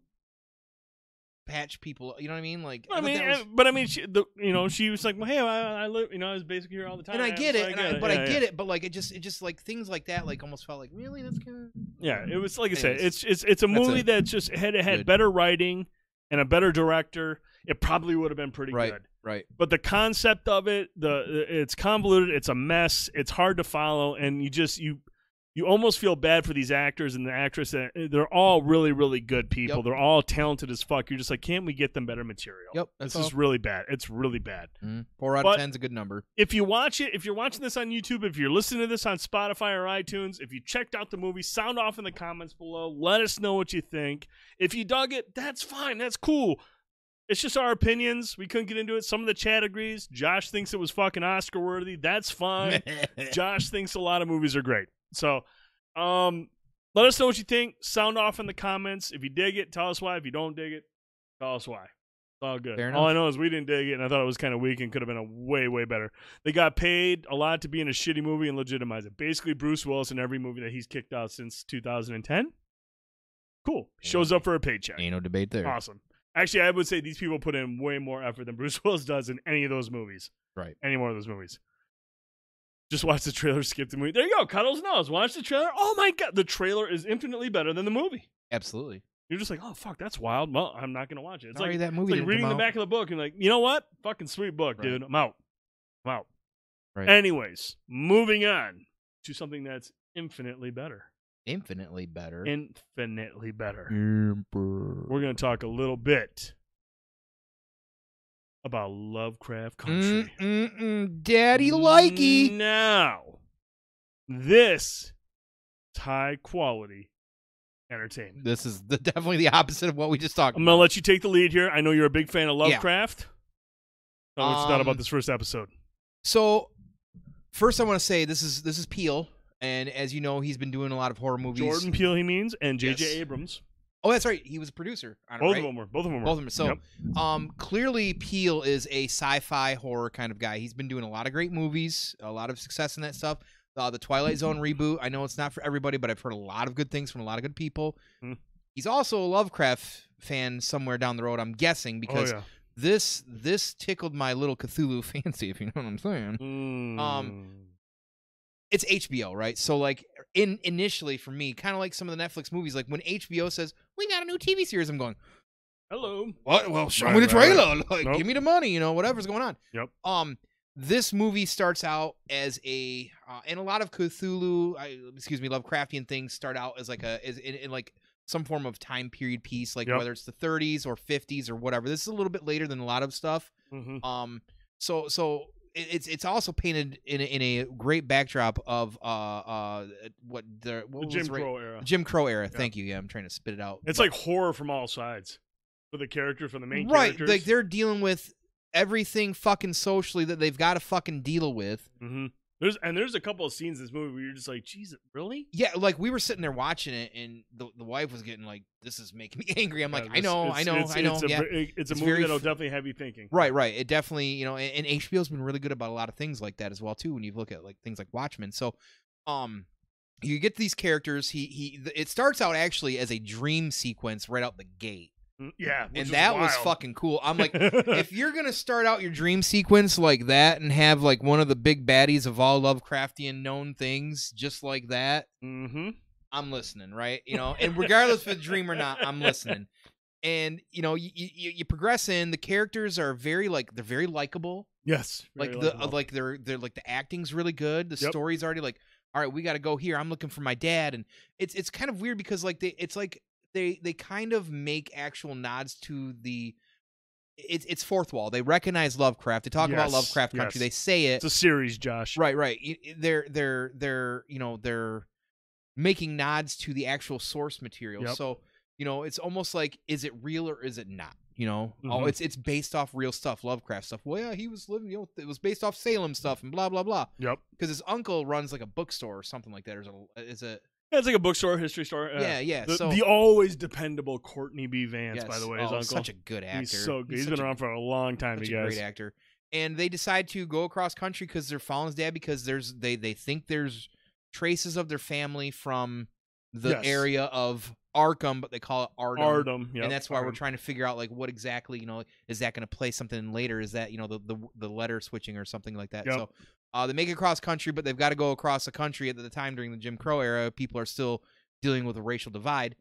patch people. You know what I mean? Like, I mean, was- uh, but I mean, she, the, you know, she was like, well, "Hey, I, I live, you know, I was basically here all the time." and I get so it, and I, but Yeah, I yeah. get it. But like, it just, it just like things like that, like almost felt like really. That's kind of Yeah, it was like I said, it's it's it's a movie it. that just had it had Good. better writing and a better director. It probably would have been pretty right, good. right. But the concept of it, the it's convoluted, it's a mess, it's hard to follow, and you just you you almost feel bad for these actors and the actress. They're all really really good people. Yep. They're all talented as fuck. You're just like, can't we get them better material? Yep, that's this is really bad. It's really bad. Mm. Four out But- of ten's a good number. if you watch it, if you're watching this on YouTube, if you're listening to this on Spotify or iTunes, if you checked out the movie, sound off in the comments below. Let us know what you think. If you dug it, that's fine. That's cool. It's just our opinions. We couldn't get into it. Some of the chat agrees. Josh thinks it was fucking Oscar worthy. That's fine. [laughs] Josh thinks a lot of movies are great. So, um, let us know what you think. Sound off in the comments. If you dig it, tell us why. If you don't dig it, tell us why. It's all good. All I know is we didn't dig it, and I thought it was kind of weak and could have been a way, way better. They got paid a lot to be in a shitty movie and legitimize it. Basically, Bruce Willis in every movie that he's kicked out since 2010. Cool. Shows up for a paycheck. Ain't no debate there. Awesome. Actually, I would say these people put in way more effort than Bruce [laughs] Willis does in any of those movies. Right. Any more of those movies. Just watch the trailer, skip the movie. There you go. Cuddles knows. Watch the trailer. Oh my god, the trailer is infinitely better than the movie. Absolutely. You're just like, oh fuck, that's wild. Well, I'm not gonna watch it. It's Sorry like, that it's movie like reading the out. back of the book and like, you know what? Fucking sweet book, Right. dude. I'm out. I'm out. Right. Anyways, moving on to something that's infinitely better. Infinitely better. Infinitely better. Emperor. We're gonna talk a little bit about Lovecraft Country. Mm-mm-mm, Daddy likey. Now, this is high quality entertainment. This is the, definitely the opposite of what we just talked I'm about. gonna let you take the lead here. I know you're a big fan of Yeah. Lovecraft. What you thought Um, about this first episode. So, first, I want to say this is this is Peele, and as you know, he's been doing a lot of horror movies. Jordan Peele, he means, and J.J. Yes. Abrams. Oh, that's right. He was a producer. On it, Both right? of them were. Both of them were. Both of them. So, Yep. um, clearly, Peele is a sci-fi horror kind of guy. He's been doing a lot of great movies, a lot of success in that stuff. Uh, the Twilight Zone reboot. I know it's not for everybody, but I've heard a lot of good things from a lot of good people. Hmm. He's also a Lovecraft fan somewhere down the road. I'm guessing because oh, yeah. this this tickled my little Cthulhu [laughs] fancy, if you know what I'm saying. Mm. um, It's HBO, right? So like in initially for me, kind of like some of the Netflix movies, like when HBO says we got a new TV series, I'm going, hello. what? Well, show Right, me the right, trailer. [laughs] Like, Nope. give me the money. You know, whatever's going on. Yep. Um, this movie starts out as a, uh, and a lot of Cthulhu, I, excuse me, Lovecraftian things start out as like a, is in, in like some form of time period piece, like Yep. whether it's the 30s or 50s or whatever. This is a little bit later than a lot of stuff. hmm Um, so so it- it's it's also painted in a, in a great backdrop of uh uh what the what The Jim right- Crow era. Jim Crow era. Yeah. Thank you. Yeah, I'm trying to spit it out. It's But- like horror from all sides for the character, for the main right, characters. like they're dealing with everything fucking socially that they've got to fucking deal with. hmm There's and there's a couple of scenes in this movie where you're just like, Jesus, really? Yeah, like we were sitting there watching it, and the the wife was getting like, "This is making me [laughs] angry." I'm like, Yeah, "I know, I know, it's- I know." It's a, yeah, it's a movie very that'll definitely have you thinking. Right, right. It definitely, you know, and, and HBO's been really good about a lot of things like that as well too. When you look at like things like Watchmen, so, um, you get these characters. He he. It starts out actually as a dream sequence right out the gate, Yeah, and that was fucking cool. I'm like, [laughs] if you're gonna start out your dream sequence like that and have like one of the big baddies of all Lovecraftian known things just like that, mm-hmm. I'm listening, right? You know, and regardless if it's a dream or not, I'm listening. And you know, you, you you progress in. The characters are very like they're very likable. Yes, Like the uh, like they're they're like the acting's really good. The Yep. story's already like, all right, we got to go here. I'm looking for my dad, and it's it's kind of weird because like they it's like they they kind of make actual nods to the. It's it's fourth wall. They recognize Lovecraft. They talk about Lovecraft Country. yes. They say it. it's a series, Josh. Right, right. They're they're they're you know they're making nods to the actual source material. Yep. So you know it's almost like is it real or is it not? You know, oh, Mhm. it's it's based off real stuff, Lovecraft stuff. Well, yeah, he was living. You know, it was based off Salem stuff and blah blah blah. Yep. Because his uncle runs like a bookstore or something like that. Or is it? Is it Yeah, it's like a bookstore, history store. uh, yeah, yeah. The, so the always dependable Courtney B. Vance, by the way, his oh, uncle. such a good actor. He's so good. He's such been a- around for a long time, such you a great actor. And they decide to go across country because they're following his dad because there's they they think there's traces of their family from the Yes. area of Arkham, but they call it Ardham. Ardham, yep, and that's why we're trying to figure out like what exactly you know is that going to play something later? Is that you know the the, the letter switching or something like that? Yep. So uh, they make it across country, but they've got to go across the country at the time during the Jim Crow era. People are still dealing with a racial divide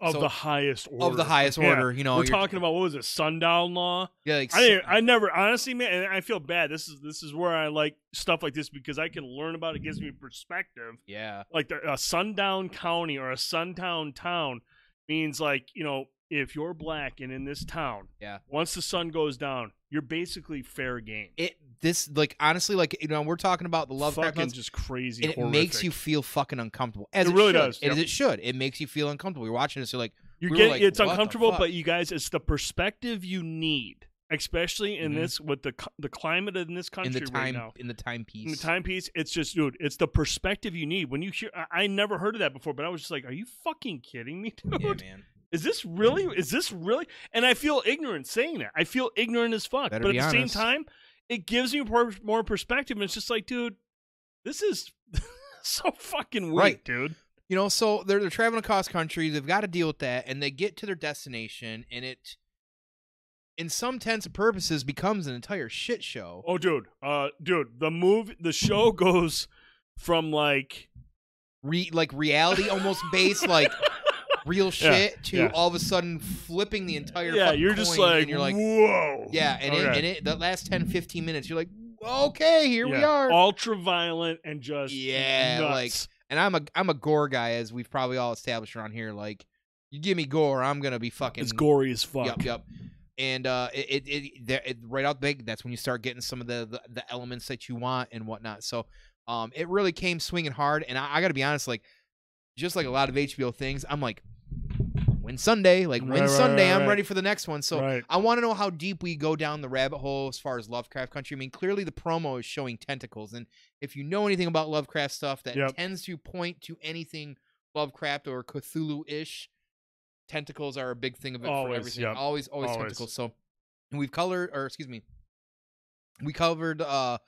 of so- the highest order. of the highest Yeah. order. You know, we're talking about what was it, sundown law? yeah, like, I I never honestly, man, I feel bad. This is this is where I like stuff like this because I can learn about it. Gives me perspective. yeah, Like the, a sundown county or a sundown town means like you know if you're black and in this town, Yeah. once the sun goes down, you're basically fair game. it this like honestly like you know we're talking about the love Fucking just crazy. it makes you feel fucking uncomfortable. As It it, really should. does, As yep. it should. It makes you feel uncomfortable. You're watching this. You're like, You we were get like, it's uncomfortable, but you guys, it's the perspective you need, especially in Mhm. this with the the climate in this country in the right time now. in the timepiece. In the timepiece, it's just, dude, it's the perspective you need. When you hear, I, I never heard of that before, but I was just like, are you fucking kidding me, [laughs] dude? Yeah, man. Is this really? Is this really? And I feel ignorant saying that. I feel ignorant as fuck. Better but at the honest. same time, it gives me more, more perspective. And it's just like, dude, this is [laughs] so fucking weak, Right. dude. You know, so they're they're traveling across country. They've got to deal with that, and they get to their destination, and it, in some and purposes, becomes an entire shit show. Oh, dude, uh, dude, the move, the show goes from like Re, like reality almost based, like [laughs] real Yeah, shit, to yeah. all of a sudden flipping the entire. yeah, you're just like, and you're like, whoa, yeah, and it, and it, the last 10, 15 minutes, you're like, okay, here we are. ultra violent and just Yeah, like, and I'm a I'm a gore guy, as we've probably all established around here. Like, you give me gore, I'm gonna be fucking it's gory as fuck. Yep, yep. and uh, it, it, it, it right out big. That's when you start getting some of the, the the elements that you want and whatnot. So, um, it really came swinging hard. And I, I got to be honest, like, just like a lot of HBO things, I'm like, win Sunday, like win Right, Sunday. right, I'm ready for the next one. So. I want to know how deep we go down the rabbit hole as far as Lovecraft Country. I mean, clearly the promo is showing tentacles, and if you know anything about Lovecraft stuff, that Yep. tends to point to anything Lovecraft or Cthulhu-ish. Tentacles are a big thing of it Always, for everything. yep. Always, always, Always. tentacles. So, and we've colored, or excuse me, we covered uh,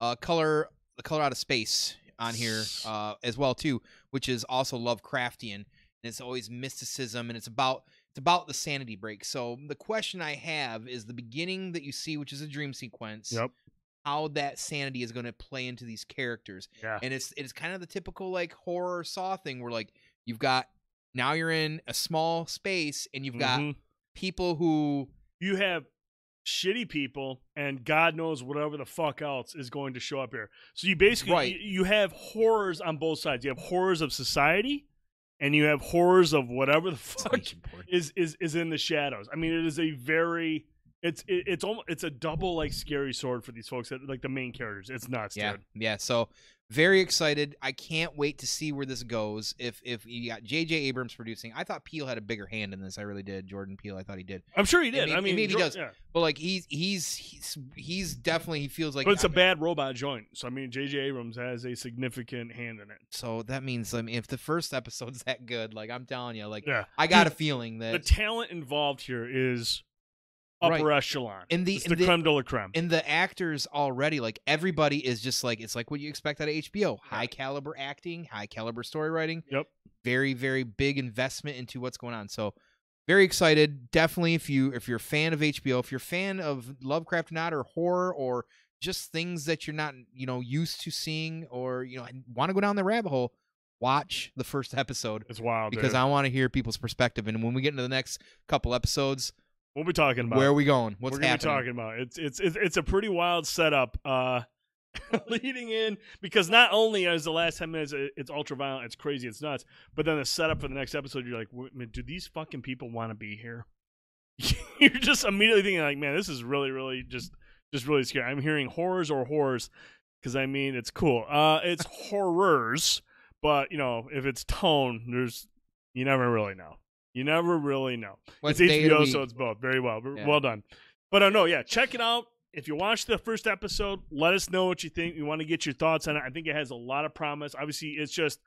uh, color the color out of space on here uh, as well too, which is also Lovecraftian, and it's always mysticism, and it's about it's about the sanity break. So the question I have is the beginning that you see, which is a dream sequence. Yep. How that sanity is going to play into these characters, Yeah. and it's it's kind of the typical like horror saw thing where like you've got now you're in a small space and you've got Mhm. people who you have shitty people and god knows whatever the fuck else is going to show up here so you basically Right. you, you have horrors on both sides you have horrors of society and you have horrors of whatever the [laughs] fuck is is is in the shadows. I mean it is a very it's it, it's almost it's a double like scary sword for these folks that like the main characters it's nuts yeah, dude yeah. So very excited. I can't wait to see where this goes. If if you got J.J. Abrams producing, I thought Peele had a bigger hand in this. I really did. Jordan Peele, I thought he did. i'm sure he did may- i mean maybe Geor- does. yeah. But like he's he's he's he's definitely he feels like. but it's a I'm- bad robot joint so i mean jj abrams has a significant hand in it So that means I mean, if the first episode's [laughs] that good, like I'm telling you, like yeah I got a feeling that the talent involved here is upper echelon. In the- it's in the, the- creme de la creme. and the actors already like everybody is just like it's like what you expect out of HBO. High caliber acting, high caliber story writing. Yep. Very very big investment into what's going on. So very excited. Definitely if you if you're a fan of HBO, if you're a fan of Lovecraft not or horror or just things that you're not, you know, used to seeing or you know, want to go down the rabbit hole, watch the first episode it's wild because dude. I want to hear people's perspective and when we get into the next couple episodes, we'll be talking about. where are we going? What's We're happening? talking about it's it's it's, it's a pretty wild setup. Uh, [laughs] leading in because not only is the last ten minutes it's ultra violent, it's crazy, it's nuts, but then the setup for the next episode, you're like, "Wait, man, do these fucking people want to be here? [laughs] you're just immediately thinking like, man, this is really really just just really scary. I'm hearing horrors or horrors because I mean it's cool. Uh, it's [laughs] horrors, but you know if it's tone, there's you never really know. You never really know. What it's HBO, so it's both. Very well, Yeah. well done. But uh, no, yeah, check it out. If you watch the first episode, let us know what you think. We want to get your thoughts on it. I think it has a lot of promise. Obviously, it's just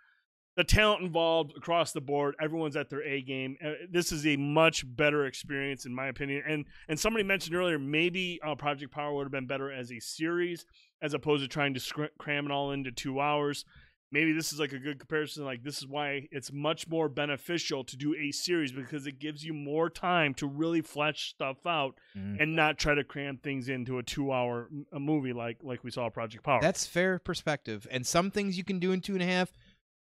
the talent involved across the board. Everyone's at their A game. Uh, this is a much better experience, in my opinion. And and somebody mentioned earlier, maybe uh, Project Power would have been better as a series as opposed to trying to cram it all into two hours. Maybe this is like a good comparison. Like this is why it's much more beneficial to do a series because it gives you more time to really flesh stuff out Mhm. and not try to cram things into a two-hour m- a movie like like we saw Project Power. That's fair perspective. And some things you can do in two and a half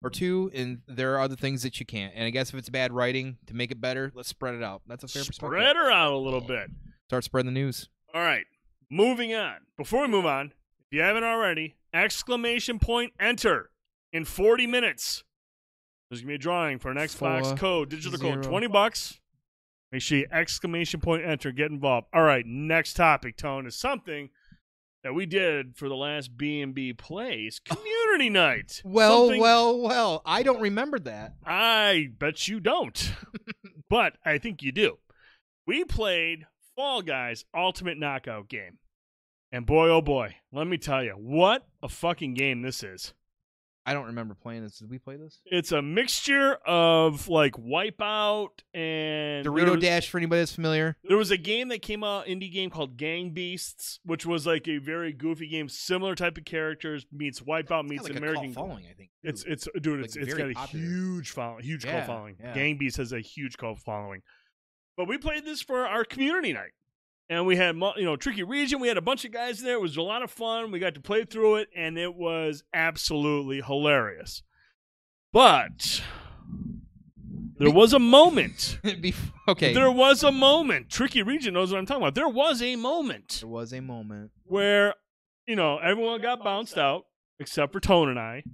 or two, and there are other things that you can't. And I guess if it's bad writing to make it better, let's spread it out. That's a fair perspective. spread her out a little bit. Start spreading the news. All right, moving on. Before we move on, if you haven't already, exclamation point enter in 40 minutes. There's gonna be a drawing for an Xbox Four, code, digital zero. code, 20 bucks. Make sure you exclamation point enter, get involved. All right, next topic, Tone, is something that we did for the last B&B Plays oh. community night. Well, Something well, well. I don't remember that. I bet you don't. [laughs] but I think you do. We played Fall Guys Ultimate Knockout game. And boy, oh boy, let me tell you, what a fucking game this is. I don't remember playing this. Did we play this? It's a mixture of like Wipeout and Dorito was, Dash for anybody that's familiar. There was a game that came out, indie game called Gang Beasts, which was like a very goofy game, similar type of characters meets Wipeout meets like an a American. cult following, I think. It's too. it's dude, it's Like, it's very got a popular. huge following, huge Yeah, cult following. yeah. Gang Beast has a huge cult following. But we played this for our community night, and we had you know tricky region. We had a bunch of guys there. It was a lot of fun. We got to play through it, and it was absolutely hilarious. But there was a moment. [laughs] Okay. There was a moment. Tricky region knows what I'm talking about. There was a moment there was a moment. where you know everyone got bounced out except for Tone and I,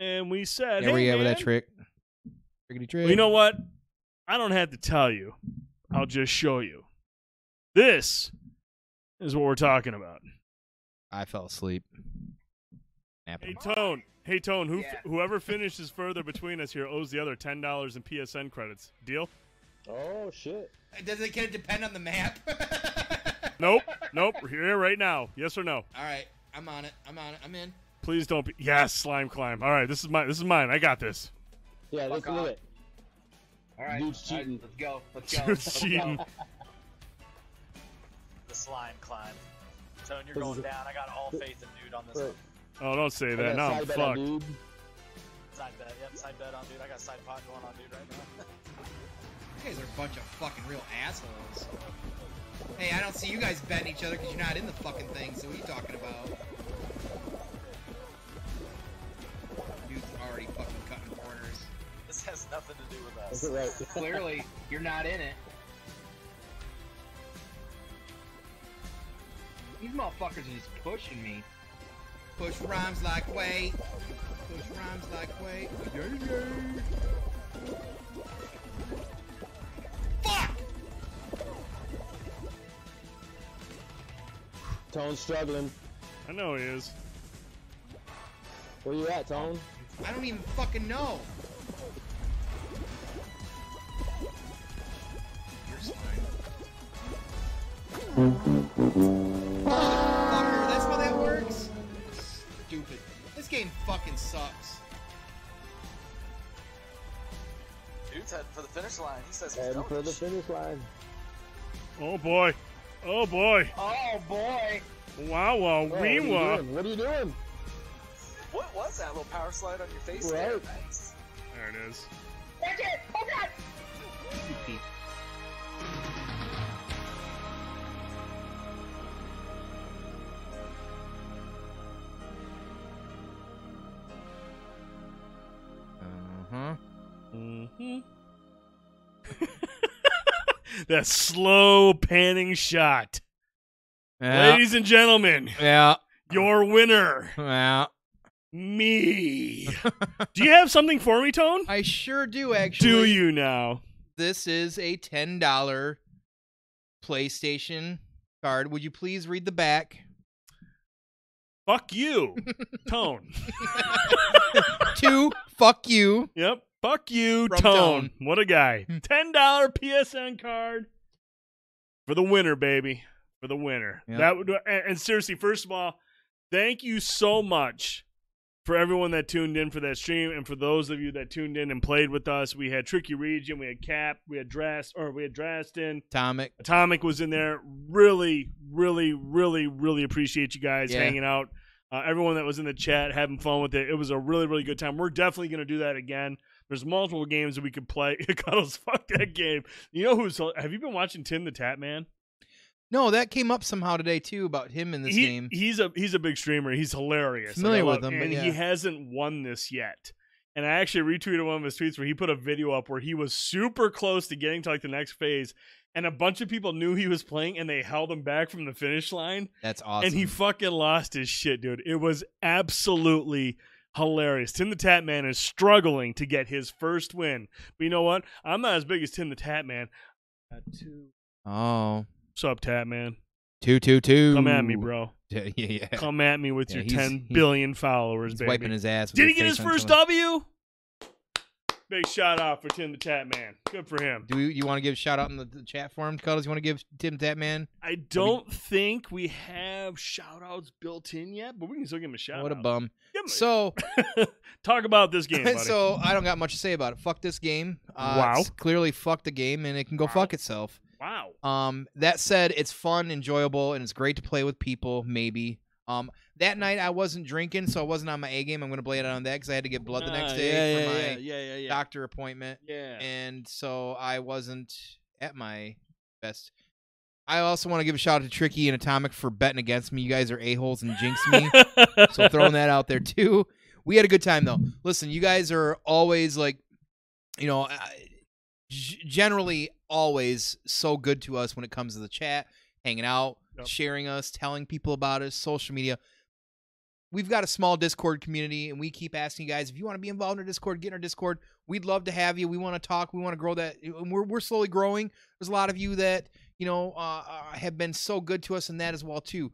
and we said, where "Hey, you at with that trick? Trickety trick. well, you know what? I don't have to tell you. I'll just show you." This is what we're talking about. I fell asleep. Napping. Hey Tone. Hey Tone. Who Yeah. whoever finishes further between us here owes the other ten dollars in PSN credits. Deal? Oh shit. Does it can it depend on the map? [laughs] Nope. nope. We're here right now. Yes or no? All right, I'm on it. I'm on it. I'm in. Please don't be. Yes, slime climb. All right. This is mine. This is mine. I got this. Yeah, let's do it. All right, Dude's all right, cheating. let's go. Let's [laughs] go. Dude's Let's cheating. [laughs] Go. The slime climb. Tone, you're This going down. I got all faith in dude on this Right. one. Oh, don't say that. got Now I'm side bet on fucked. dude. Side bet. Yep, side bet on dude. I got side pot going on dude right now. You guys are a bunch of fucking real assholes. Hey, I don't see you guys betting each other because you're not in the fucking thing. So what are you talking about? Dude's already fucking cutting corners. this has nothing to do with That's us. it right. Clearly, you're not in it. These motherfuckers are just pushing me. Push rhymes like wait. Push rhymes like wait. Fuck! Tone's struggling. I know he is. Where you at, Tone? I don't even fucking know. You're slime. Game fucking sucks. Dude's heading for the finish line. He says Heading for the finish line. Oh boy. Oh boy. Oh boy! Wow. Wow. Oh, what, are Wee you doing? what are you doing? What was that little power slide on your face Right. there? Nice. There it is. Uh-huh. Mm-hmm. [laughs] that slow panning shot. Yeah. Ladies and gentlemen, Yeah. your winner, Yeah. me. [laughs] Do you have something for me, Tone? I sure do actually. Do you now? This is a ten dollar PlayStation card. Would you please read the back? Fuck you, [laughs] Tone. [laughs] Two, fuck you. Yep. Fuck you, From Tone. Tone. What a guy. Hmm. $10 PSN card for the winner, baby. For the winner. Yep. That would and, and seriously, first of all, thank you so much for everyone that tuned in for that stream and for those of you that tuned in and played with us. We had Tricky Region, we had Cap, we had Drast or we had Drastin. Atomic. Atomic was in there. Really, really, really, really appreciate you guys Yeah. hanging out. Uh, everyone that was in the chat having fun with it. It was a really, really good time. We're definitely going to do that again. There's multiple games that we could play. [laughs] Cuddles, fuck that game. You know who's? Have you been watching Tim the Tatman? No, that came up somehow today too about him in this He- game. He's a he's a big streamer. He's hilarious. Familiar I with him, and yeah. he hasn't won this yet. And I actually retweeted one of his tweets where he put a video up where he was super close to getting to like the next phase, and a bunch of people knew he was playing, and they held him back from the finish line, That's awesome. and he fucking lost his shit, dude. It was absolutely hilarious. Tim the Tatman is struggling to get his first win, but you know what? I'm not as big as Tim the Tatman. Got two. oh, What's up, Tatman? two, two, two. Come at me, bro. Yeah, [laughs] yeah. yeah. Come at me with Yeah, your he's- 10 followers, He's baby. wiping his ass. Did he get his first someone. W? Big shout out for Tim the Tatman. Good for him. Do we, you want to give a shout out in the, the chat forum, Cuddles? You want to give Tim that man? I don't think we have shout outs built in yet, but we can still give him a shout what a out. bum. Him a- So, [laughs] Talk about this game, [laughs] buddy. so I don't got much to say about it. Fuck this game. Uh, Wow. it's clearly fuck the game, and it can go Wow. fuck itself. wow. Um, that said, it's fun, enjoyable, and it's great to play with people. Maybe. Um, that night I wasn't drinking, so I wasn't on my A game. I'm gonna blame it on that because I had to get blood the next day for my yeah, yeah, yeah. doctor appointment, Yeah. and so I wasn't at my best. I also want to give a shout out to Tricky and Atomic for betting against me. You guys are a holes and jinx me. so [laughs] throwing that out there too. We had a good time though. Listen, you guys are always like, you know, generally always so good to us when it comes to the chat, hanging out, Yep. sharing us, telling people about us, social media. We've got a small Discord community, and we keep asking you guys if you want to be involved in our Discord, get in our Discord. We'd love to have you. We want to talk. We want to grow that. And we're we're slowly growing. There's a lot of you that you know, uh, uh, have been so good to us in that as well too.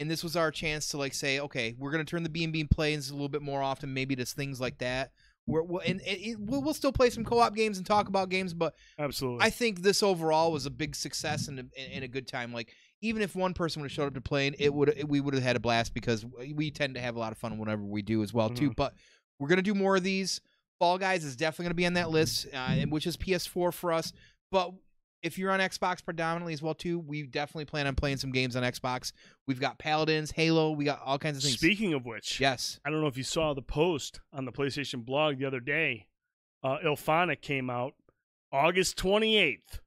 And this was our chance to like say, okay, we're gonna turn the B and B plays a little bit more often, maybe just things like that. We're, we'll, and, and it, we'll, we'll still play some co-op games and talk about games, but Absolutely. I think this overall was a big success and a, and a good time. Like even if one person would have showed up to play, it would we would have had a blast because we tend to have a lot of fun whenever we do as well too. But we're gonna do more of these. Fall Guys is definitely gonna be on that list, uh, which is PS4 for us. But if you're on Xbox predominantly as well too, we definitely plan on playing some games on Xbox. We've got Paladins, Halo, we got all kinds of things. Speaking of which, yes, I don't know if you saw the post on the PlayStation blog the other day. Uh, IllFonic came out August 28th.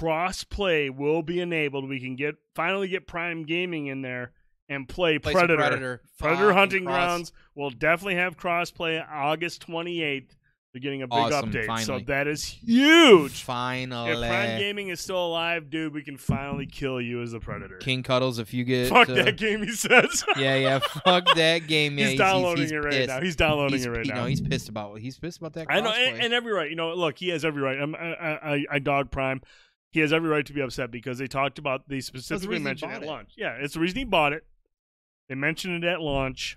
Cross play will be enabled. We can get finally get Prime Gaming in there and play, play Predator. Predator, Predator Hunting Grounds will definitely have cross play August 28th. They're getting a big Awesome, update. So that is huge. Finally, If Prime Gaming is still alive, dude, we can finally kill you as a Predator. King Cuddles. If you get Fuck uh, that game, he says. [laughs] Yeah, yeah. Fuck that game. [laughs] Yeah, he's, downloading he's it right pissed. now. He's downloading He's, it right you now. know, he's pissed about he's pissed about that. I know, and, and every right. You know, look, he has every right. I'm, I, I, I dog Prime. He has every right to be upset because they talked about they specifically reason he mentioned at it. launch. Yeah, it's the reason he bought it. They mentioned it at launch.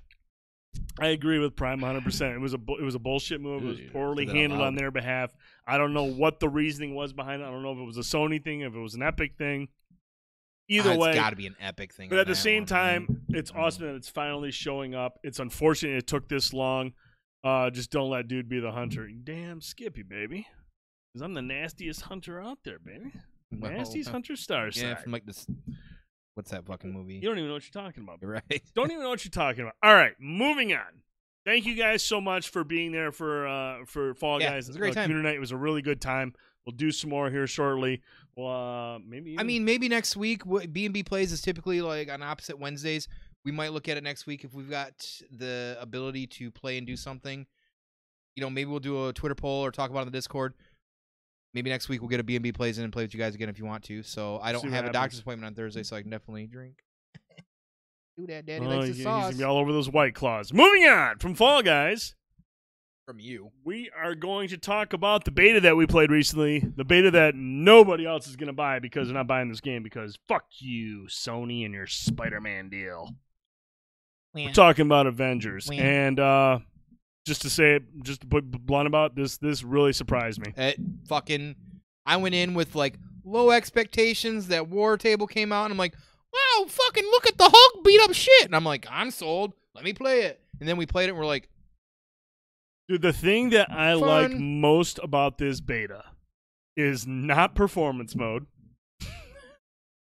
I agree with Prime 100. percent It was a it was a bullshit move. It was poorly said that out handled on their behalf. I don't know what the reasoning was behind it. I don't know if it was a Sony thing, if it was an Epic thing. Either Ah, way, it's got to be an epic thing. but at the same one, time, man. it's awesome that it's finally showing up. It's unfortunate it took this long. Uh, just don't let dude be the hunter. Damn Skippy, baby. Because I'm the nastiest hunter out there, baby. Well, nastiest hunter star Yeah, side. from like this. What's that fucking movie? You don't even know what you're talking about. [laughs] Right. Don't even know what you're talking about. All right, moving on. Thank you guys so much for being there for uh for Fall Yeah, Guys. it was a great uh, time. Community night. It was a really good time. We'll do some more here shortly. Well, uh, maybe. I mean, maybe next week. B and B plays is typically like on opposite Wednesdays. We might look at it next week if we've got the ability to play and do something. You know, maybe we'll do a Twitter poll or talk about it on the Discord. Maybe next week we'll get a B and B plays in and play with you guys again if you want to. So I don't have a doctor's appointment on Thursday, so I can definitely drink. [laughs] do that, Daddy Oh, likes yeah, the he's sauce gonna be all over those white claws. Moving on from Fall Guys. from you. we are going to talk about the beta that we played recently. The beta that nobody else is going to buy because they're not buying this game because fuck you, Sony, and your Spider Man deal. We're talking about Avengers. Wah. And uh, just to say it, just to put blunt about this, this really surprised me. It fucking. I went in with like low expectations that War Table came out, and I'm like, wow, fucking look at the Hulk beat up shit, and I'm like, I'm sold. Let me play it. And then we played it, and we're like, Dude, the thing that I like most about this beta is not performance mode. [laughs]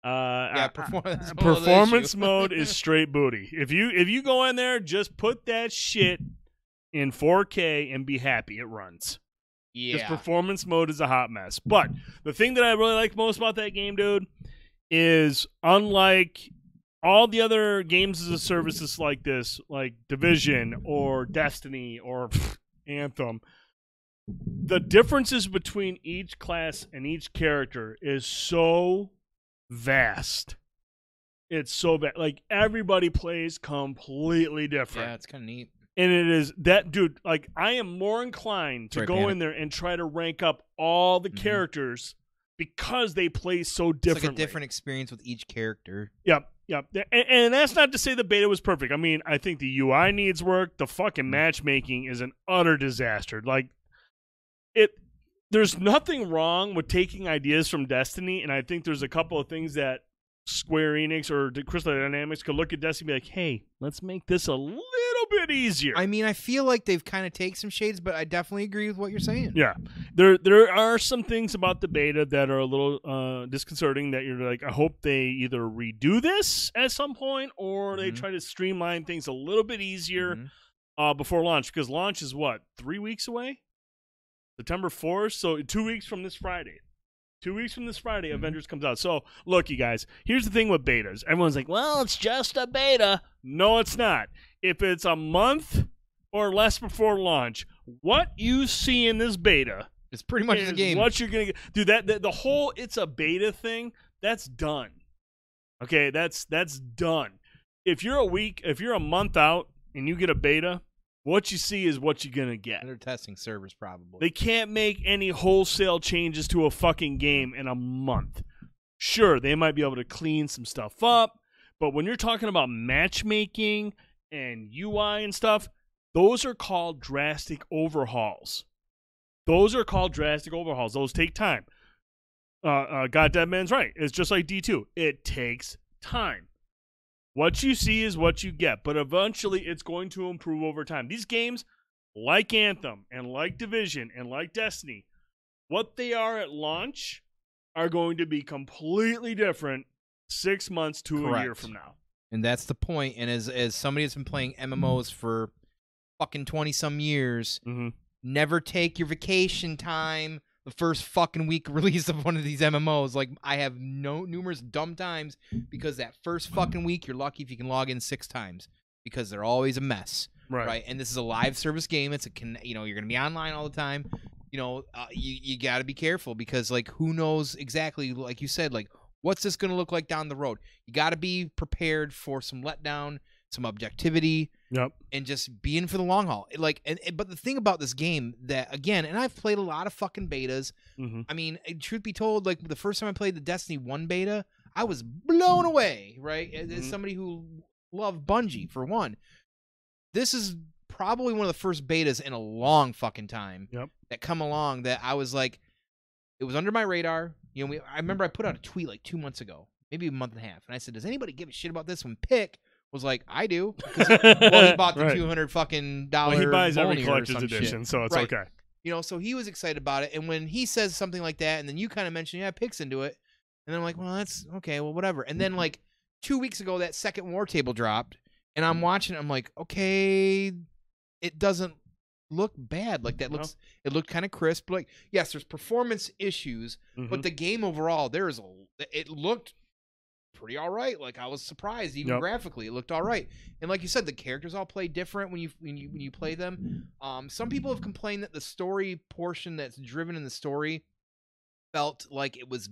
Uh, yeah, performance. performance mode is [laughs] straight booty. If you if you go in there, just put that shit in 4K and be happy it runs. Because yeah. performance mode is a hot mess. But the thing that I really like most about that game, dude, is unlike all the other games as a services like this, like Division or Destiny or [laughs] Anthem, the differences between each class and each character is so vast. It's so bad. Like everybody plays completely different yeah, it's kind of neat. And it is that dude like i am more inclined to Sorry, go Panic. in there and try to rank up all the Mhm. characters because they play so It's differently like a different experience with each character. yep yep and, and that's not to say the beta was perfect i mean i think the ui needs work the fucking matchmaking is an utter disaster like it there's nothing wrong with taking ideas from destiny and i think there's a couple of things that square enix or crystal dynamics could look at destiny and be like hey let's make this a little bit easier I mean, I feel like they've kind of take some shades, but I definitely agree with what you're saying. Yeah, there there are some things about the beta that are a little uh, disconcerting. That you're like, I hope they either redo this at some point or they Mhm. try to streamline things a little bit easier Mhm. uh, before launch. Because launch is what three weeks away, September fourth. So two weeks from this Friday. Two weeks from this Friday, Mhm. Avengers comes out. So, look, you guys, here's the thing with betas. Everyone's like, well, it's just a beta. No, it's not. If it's a month or less before launch, what you see in this beta It's pretty much is the game. what you're gonna get. Dude, that, that the whole it's a beta thing, that's done. Okay, that's that's done. If you're a week, if you're a month out and you get a beta, what you see is what you're gonna get. They're testing servers, probably. They can't make any wholesale changes to a fucking game in a month. Sure, they might be able to clean some stuff up, but when you're talking about matchmaking and UI and stuff, those are called drastic overhauls. Those are called drastic overhauls. Those take time. Uh, uh, God Dead Man's right. It's just like D2. It takes time. What you see is what you get, but eventually it's going to improve over time. These games, like Anthem and like Division and like Destiny, what they are at launch are going to be completely different six months to a year from now. And that's the point. And as as somebody that's been playing MMOs for fucking twenty some years, Mm-hmm. never take your vacation time the first fucking week [laughs] release of one of these MMOs. Like I have no numerous dumb times because that first fucking week you're lucky if you can log in six times because they're always a mess, Right. right? And this is a live service game. It's a con- you know you're gonna be online all the time. You know uh, you you got to be careful because like who knows exactly like you said like what's this gonna look like down the road. You got to be prepared for some letdown, some objectivity Yep. and just be in for the long haul. Like, and, and- but the thing about this game that again, and I've played a lot of fucking betas. Mm-hmm. I mean, eh, truth be told, like the first time I played the Destiny One beta, I was blown away. Right, as, as Mhm. somebody who loved Bungie for one, this is probably one of the first betas in a long fucking time Yep. that come along that I was like, it was under my radar. You know, we, I remember I put out a tweet like two months ago, maybe a month and a half, and I said, "Does anybody give a shit about this?" When Pick was like, "I do." he- [laughs] well, he bought the Right. two hundred fucking dollar. Well, he buys every collector's some shit. edition, so it's Right. okay. You know, so he was excited about it, and when he says something like that, and then you kind of mention, "Yeah, Pick's into it," and then I'm like, "Well, that's okay, well, whatever." And then like two weeks ago, that second war table dropped, and I'm mm. watching. it, I'm like, okay, it doesn't look bad. Like that No. looks, it looked kind of crisp. Like yes, there's performance issues, Mhm. but the game overall, there is a, it looked pretty all right. Like I was surprised, even Yep. graphically, it looked all right. And like you said, the characters all play different when you when you when you play them. Um, some people have complained that the story portion that's driven in the story felt like it was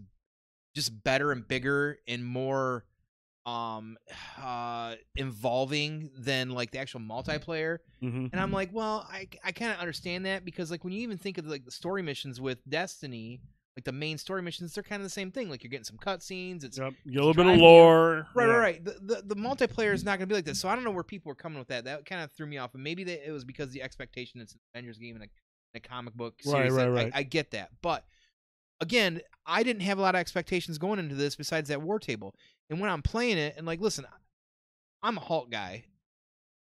just better and bigger and more um [sighs] uh involving than like the actual multiplayer Mhm. and I'm like, well, I, I kind of understand that because like when you even think of like the story missions with Destiny, like the main story missions, they're kind of the same thing. Like you're getting some cutscenes. It's Yep. A little bit of lore. right, yeah. right, right. The, the the multiplayer is not going to be like this. So I don't know where people were coming with that. That kind of threw me off. And maybe they, it was because the expectation it's an Avengers game and a, a comic book Right, series. right, I- right. I, I get that, but again, I didn't have a lot of expectations going into this besides that war table. And when I'm playing it, and like, listen, I'm a Hulk guy.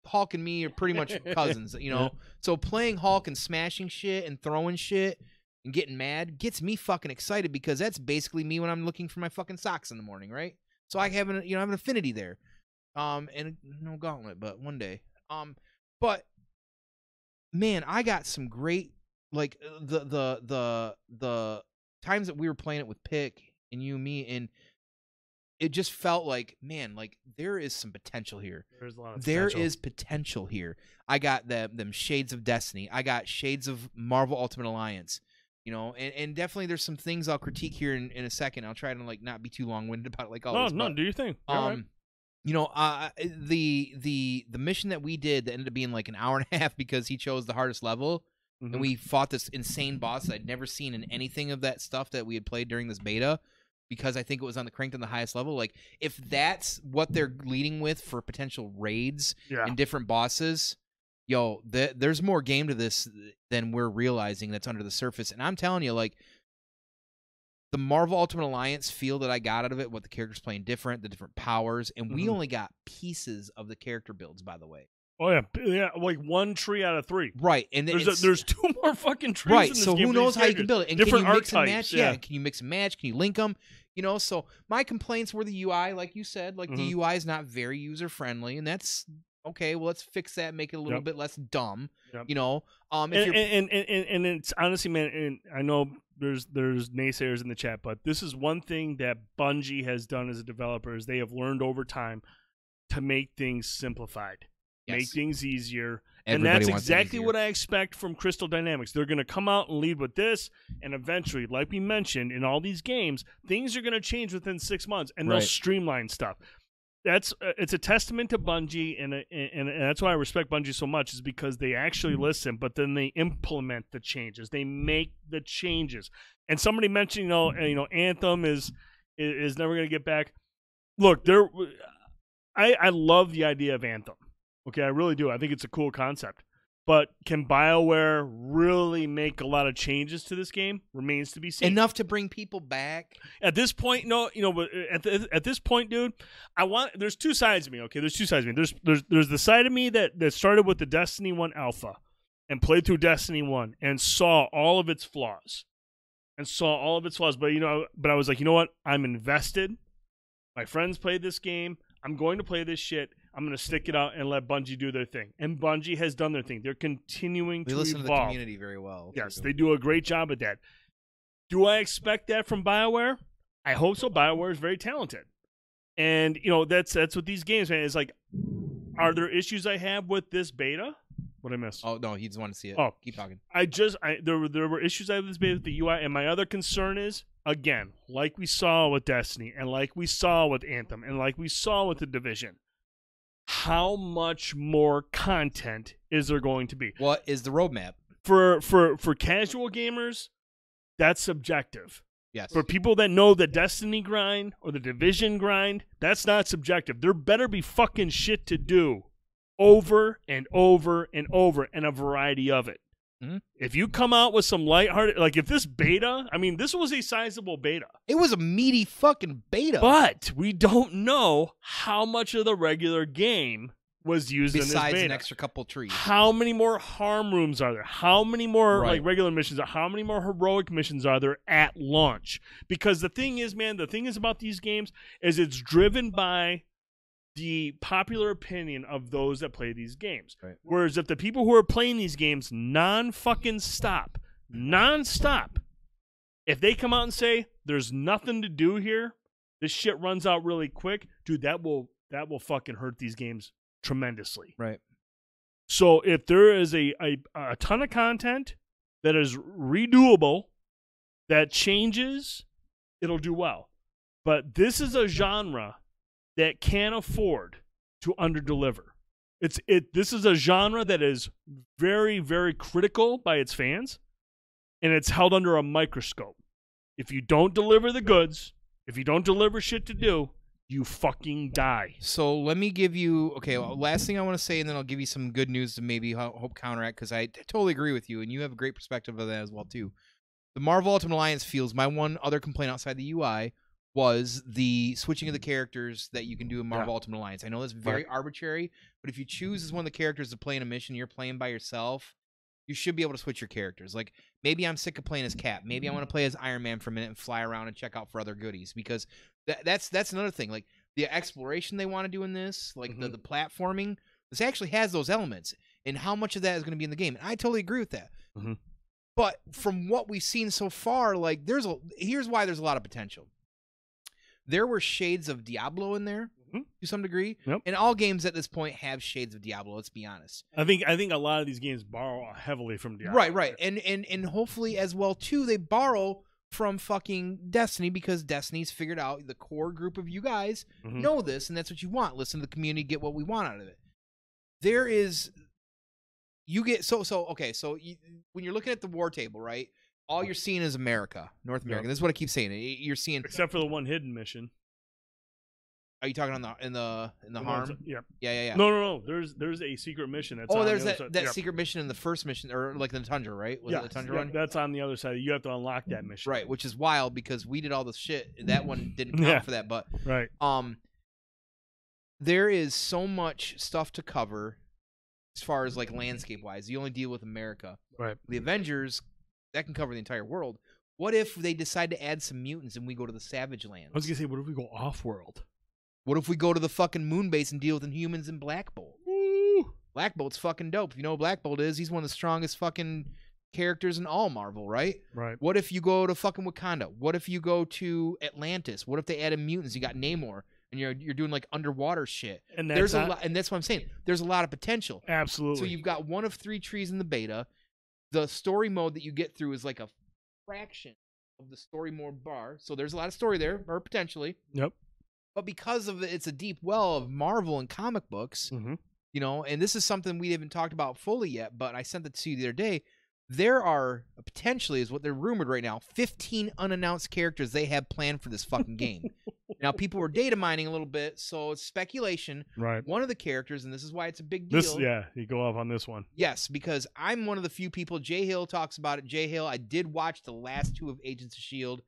Hulk and me are pretty much [laughs] cousins, you know. Yeah. So playing Hulk and smashing shit and throwing shit and getting mad gets me fucking excited because that's basically me when I'm looking for my fucking socks in the morning, right? So I have an you know I have an affinity there, um, and no gauntlet, but one day, um, but man, I got some great like uh, the the the the times that we were playing it with Pick and you and me and. It just felt like, man, like there is some potential here. There's a lot of There potential. is potential here. I got them them shades of Destiny. I got shades of Marvel Ultimate Alliance. You know, and, and definitely there's some things I'll critique here in, in a second. I'll try to like not be too long winded about it. like all No, this. no, but, do your thing. You're um, right. you know, uh, the the the mission that we did that ended up being like an hour and a [laughs] half because he chose the hardest level, Mhm. and we fought this insane boss that I'd never seen in anything of that stuff that we had played during this beta. Because I think it was on the cranked on the highest level. Like, if that's what they're leading with for potential raids, yeah. and different bosses, yo, th- there's more game to this than we're realizing that's under the surface. And I'm telling you, like, the Marvel Ultimate Alliance feel that I got out of it, what the characters playing different, the different powers, and we Mhm. only got pieces of the character builds, by the way. Oh yeah, yeah, like one tree out of three. Right, and There's a, there's two [laughs] more fucking trees. right. in this So who knows how you can build it? And Different can you mix and archetypes, match? yeah. Can you mix and match? Can you link them? You know. So my complaints were the UI, like you said, like the Mhm. UI is not very user friendly, and that's okay. Well, let's fix that, make it a little Yep. bit less dumb. Yep. You know. Um, if and, and, and, and, and it's honestly, man, and I know there's there's naysayers in the chat, but this is one thing that Bungie has done as a developer is they have learned over time to make things simplified, make things easier, Everybody and that's exactly what I expect from Crystal Dynamics. They're going to come out and lead with this, and eventually, like we mentioned, in all these games, things are going to change within six months, and they'll streamline stuff. That's uh, it's a testament to Bungie, and, uh, and and that's why I respect Bungie so much, is because they actually Mm-hmm. listen, but then they implement the changes. They make the changes. And somebody mentioned, you know, uh, you know, Anthem is is never going to get back. Look, there. I I love the idea of Anthem. Okay, I really do. I think it's a cool concept. But can BioWare really make a lot of changes to this game? Remains to be seen. Enough to bring people back. At this point, no, you know, but uh, at the, at this point, dude, I want. There's two sides of me. Okay, there's two sides of me. There's there's there's the side of me that that started with the Destiny One alpha, and played through Destiny One and saw all of its flaws, and saw all of its flaws. But you know, but I was like, you know what? I'm invested. My friends played this game. I'm going to play this shit. I'm going to stick it out and let Bungie do their thing. And Bungie has done their thing. They're continuing We to listen to the community very well. Yes, they do a great job at that. Do I expect that from BioWare? I hope so. BioWare is very talented. And you know, that's that's what these games, man, is like are there issues I have with this beta? What I miss? Oh no, he just wanted to see it. Oh. keep talking. I just I there were there were issues I have with this beta with the UI, and my other concern is again, like we saw with Destiny, and like we saw with Anthem, and like we saw with the Division. How much more content is there going to be? What is the roadmap? For for for casual gamers, that's subjective. Yes. For people that know the Destiny grind or the Division grind, that's not subjective. There better be fucking shit to do over and over and over and a variety of it. Mhm. If you come out with some lighthearted, like if this beta, I mean, this was a sizable beta, it was a meaty fucking beta. but we don't know how much of the regular game was used in this besides beta. an extra couple trees. How many more harm rooms are there? How many more Right. like regular missions? Are, how many more heroic missions are there at launch? Because the thing is, man, the thing is about these games is it's driven by the popular opinion of those that play these games. Right. Whereas if the people who are playing these games non fucking stop, non stop, if they come out and say there's nothing to do here, this shit runs out really quick, dude, that will that will fucking hurt these games tremendously. Right. So if there is a, a, a ton of content that is redoable, that changes, it'll do well. But this is a genre that can't afford to underdeliver. It's it. This is a genre that is very very critical by its fans, and it's held under a microscope. If you don't deliver the goods, if you don't deliver shit to do, you fucking die. So let me give you okay. Well, last thing I want to say, and then I'll give you some good news to maybe hope counteract because I totally agree with you, and you have a great perspective of that as well too. The Marvel Ultimate Alliance feels my one other complaint outside the UI was the switching of the characters that you can do in Marvel Ultimate Alliance. I know that's very arbitrary, but if you choose as one of the characters to play in a mission, you're playing by yourself. You should be able to switch your characters. Like maybe I'm sick of playing as Cap. Maybe I want to play as Iron Man for a minute and fly around and check out for other goodies because that, that's that's another thing. Like the exploration they want to do in this, like the, Mhm. the platforming, this actually has those elements. And how much of that is going to be in the game? And I totally agree with that. Mhm. But from what we've seen so far, like there's a here's why there's a lot of potential. There were shades of Diablo in there Mhm. to some degree, Yep. and all games at this point have shades of Diablo. Let's be honest. I think I think a lot of these games borrow heavily from Diablo. Right, right, and and and hopefully as well too, they borrow from fucking Destiny because Destiny's figured out the core group of you guys Mhm. know this, and that's what you want. Listen to the community, get what we want out of it. There is, you get so so okay. So you, when you're looking at the war table, right? All you're seeing is America, North America. Yep. This is what I keep saying. You're seeing. Except for the one hidden mission. Are you talking on the in the in the The harm? Yeah. Yeah, yeah, yeah. No, no, no. There's there's a secret mission. That's oh, there's the that that Yep. secret mission in the first mission, or like the tundra, right? Was yeah, it the tundra yeah, one? That's on the other side. You have to unlock that mission. Right, which is wild because we did all the shit. That one didn't count Yeah. for that, but Right. um, there is so much stuff to cover as far as like landscape wise. You only deal with America. Right. The Avengers that can cover the entire world. What if they decide to add some mutants and we go to the Savage Lands? I was gonna say, what if we go off world? What if we go to the fucking moon base and deal with humans and Black Bolt? Woo! Black Bolt's fucking dope. If you know what Black Bolt is, he's one of the strongest fucking characters in all Marvel, right? Right. What if you go to fucking Wakanda? What if you go to Atlantis? What if they added mutants? You got Namor, and you're you're doing like underwater shit. And that's There's a lot, and that's what I'm saying. There's a lot of potential. Absolutely. So you've got one of three trees in the beta. The story mode that you get through is like a fraction of the story mode bar. So there's a lot of story there, or potentially. Yep. But because of it, it's a deep well of Marvel and comic books, hmm you know, and this is something we haven't talked about fully yet, but I sent it to you the other day. there are potentially is what they're rumored right now 15 unannounced characters they have planned for this fucking game [laughs] now people were data mining a little bit so it's speculation. Right. one of the characters and this is why it's a big deal This yeah, you go off on this one. yes because i'm one of the few people jay hill talks about it. Jay hill i did watch the last two of agents of shield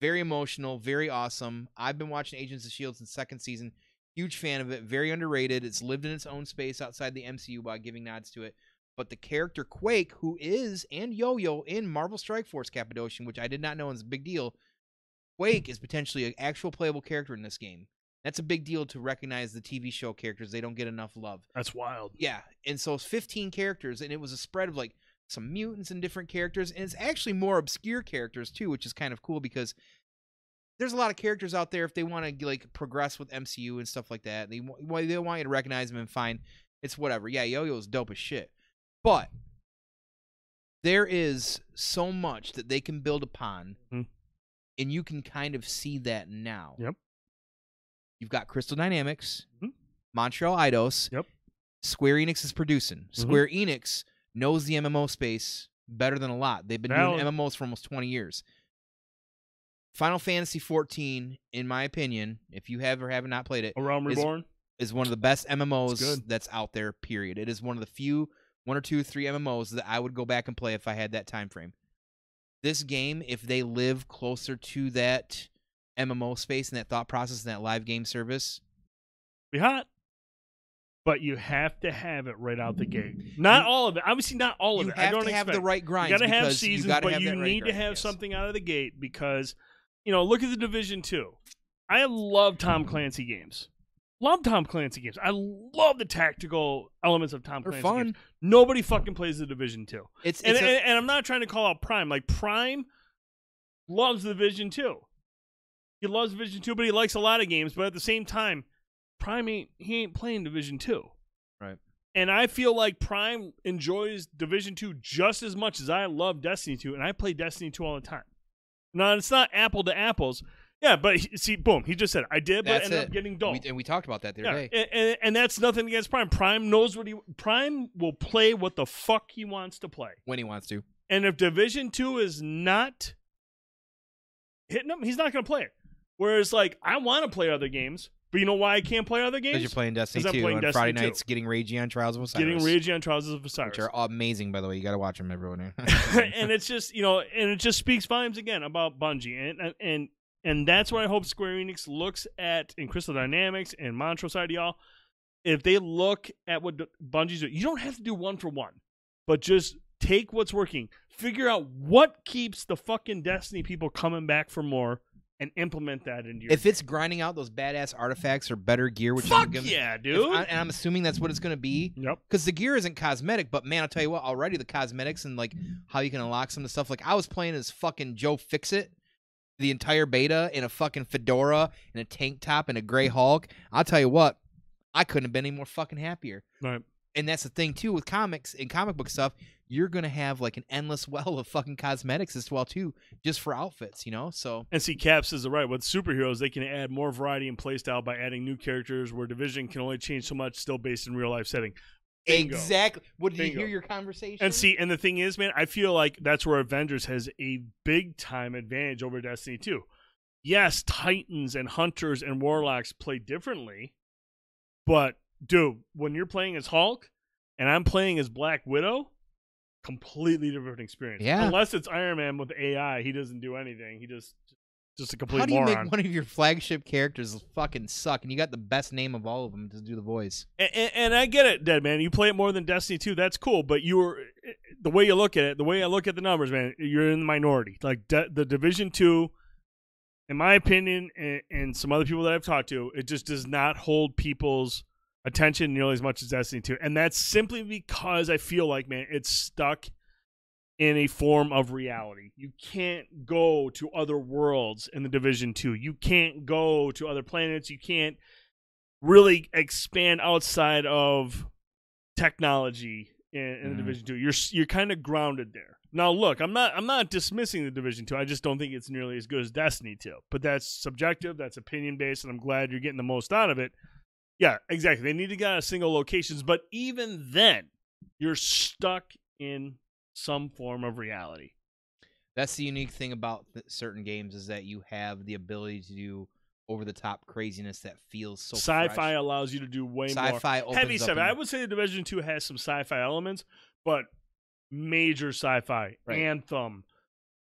very emotional very awesome. I've been watching agents of shield since second season. Huge fan of it very underrated. It's lived in its own space outside the mcu by giving nods to it. But the character Quake, who is and Yo-Yo in Marvel Strike Force Cappadocian, which I did not know is a big deal, Quake is potentially an actual playable character in this game. That's a big deal to recognize the TV show characters. They don't get enough love. That's wild. Yeah, and so it's 15 characters, and it was a spread of like some mutants and different characters, and it's actually more obscure characters too, which is kind of cool because there's a lot of characters out there if they want to like progress with MCU and stuff like that. They they want you to recognize them and find it's whatever. Yeah, Yo-Yo's dope as shit, but there is so much that they can build upon, Mhm. And you can kind of see that now. Yep. You've got Crystal Dynamics, Mhm. Montreal Eidos. Yep. Square Enix is producing. Mhm. Square Enix knows the MMO space better than a lot. They've been Valid. doing MMOs for almost 20 years. Final Fantasy 14, in my opinion, if you have or have not played it, A Realm Is- Reborn. is one of the best MMOs that's out there. Period. It is one of the few, one or two, three MMOs that I would go back and play if I had that time frame. This game, if they live closer to that MMO space and that thought process and that live game service, Be hot. But you have to have it right out the gate. Not You- all of it. Obviously, not all of it. I have don't to have the right grind. You got to have seasons, you but have you right need to have yes. something out of the gate because, you know, look at the Division Two. I love Tom Clancy games. Love Tom Clancy games. I love the tactical elements of Tom They're Clancy fun. games. Nobody fucking plays the Division Two, It's, and, it's a- and and I'm not trying to call out Prime. Like Prime loves the Division Two. He loves Division Two, but he likes a lot of games. But at the same time, Prime ain't he ain't playing Division Two. Right. And I feel like Prime enjoys Division Two just as much as I love Destiny Two, and I play Destiny Two all the time. Now it's not apple to apples, yeah. But he, see, boom, he just said I did, but That's ended it. up getting dull. we, and we talked about that the yeah, day. and, and, and that's nothing against Prime. Prime knows what he Prime will play what the fuck he wants to play. when he wants to. And if Division Two is not hitting him, he's not going to play it. Whereas, like, I want to play other games, but you know why I can't play other games? Because you're playing Destiny 'Cause I'm 2 playing on Destiny Friday 2. nights, getting Ragey on Trials of Osiris. Getting Rage on Trials of Osiris. Which are amazing, by the way. You got to watch them, everyone. [laughs] [laughs] and it's just you know, and it just speaks volumes again about Bungie, and and and that's what I hope Square Enix looks at in Crystal Dynamics and Montrose side of y'all. If they look at what Bungie's doing, you don't have to do one for one, but just take what's working, figure out what keeps the fucking Destiny people coming back for more, and implement that into your. if it's grinding out those badass artifacts or better gear, which fuck giving, yeah, dude. I, and I'm assuming that's what it's going to be. yep. Because the gear isn't cosmetic, but man, I'll tell you what, already the cosmetics and like how you can unlock some of the stuff. Like I was playing as fucking Joe Fixit the entire beta in a fucking fedora and a tank top and a gray Hulk. I'll tell you what, I couldn't have been any more fucking happier. Right. And that's the thing too with comics and comic book stuff. You're gonna have like an endless [laughs] well of fucking cosmetics as well too, just for outfits, you know. So And see, Caps is right. With superheroes, they can add more variety and playstyle by adding new characters, where Division can only change so much, still based in real life setting. Bingo. exactly. Would did Bingo. you hear your conversation? And see, and the thing is, man, I feel like that's where Avengers has a big time advantage over Destiny 2. Yes, Titans and Hunters and Warlocks play differently, but dude, when you're playing as Hulk and I'm playing as Black Widow, completely different experience. Yeah. Unless it's Iron Man with AI, he doesn't do anything. He just just a complete How do you moron. make one of your flagship characters fucking suck, and you got the best name of all of them to do the voice? And, and, and I get it, Dead Man. You play it more than Destiny 2. That's cool. But you were the way you look at it, the way I look at the numbers, man. You're in the minority. Like De- the Division 2, in my opinion, and, and some other people that I've talked to, it just does not hold people's attention nearly as much as Destiny 2. And that's simply because I feel like, man, it's stuck in a form of reality. You can't go to other worlds in the Division 2. You can't go to other planets. You can't really expand outside of technology in, in the Mhm. Division 2. You're you're kind of grounded there. Now, look, I'm not I'm not dismissing the Division 2. I just don't think it's nearly as good as Destiny 2. But that's subjective, that's opinion based, and I'm glad you're getting the most out of it. Yeah, exactly. They need to get out of single locations, but even then, you're stuck in some form of reality. That's the unique thing about th- certain games is that you have the ability to do over the top craziness that feels so sci-fi fresh. allows you to do way more Sci-fi opens heavy stuff. I would say the Division Two has some sci-fi elements, but major sci-fi. Right. Anthem.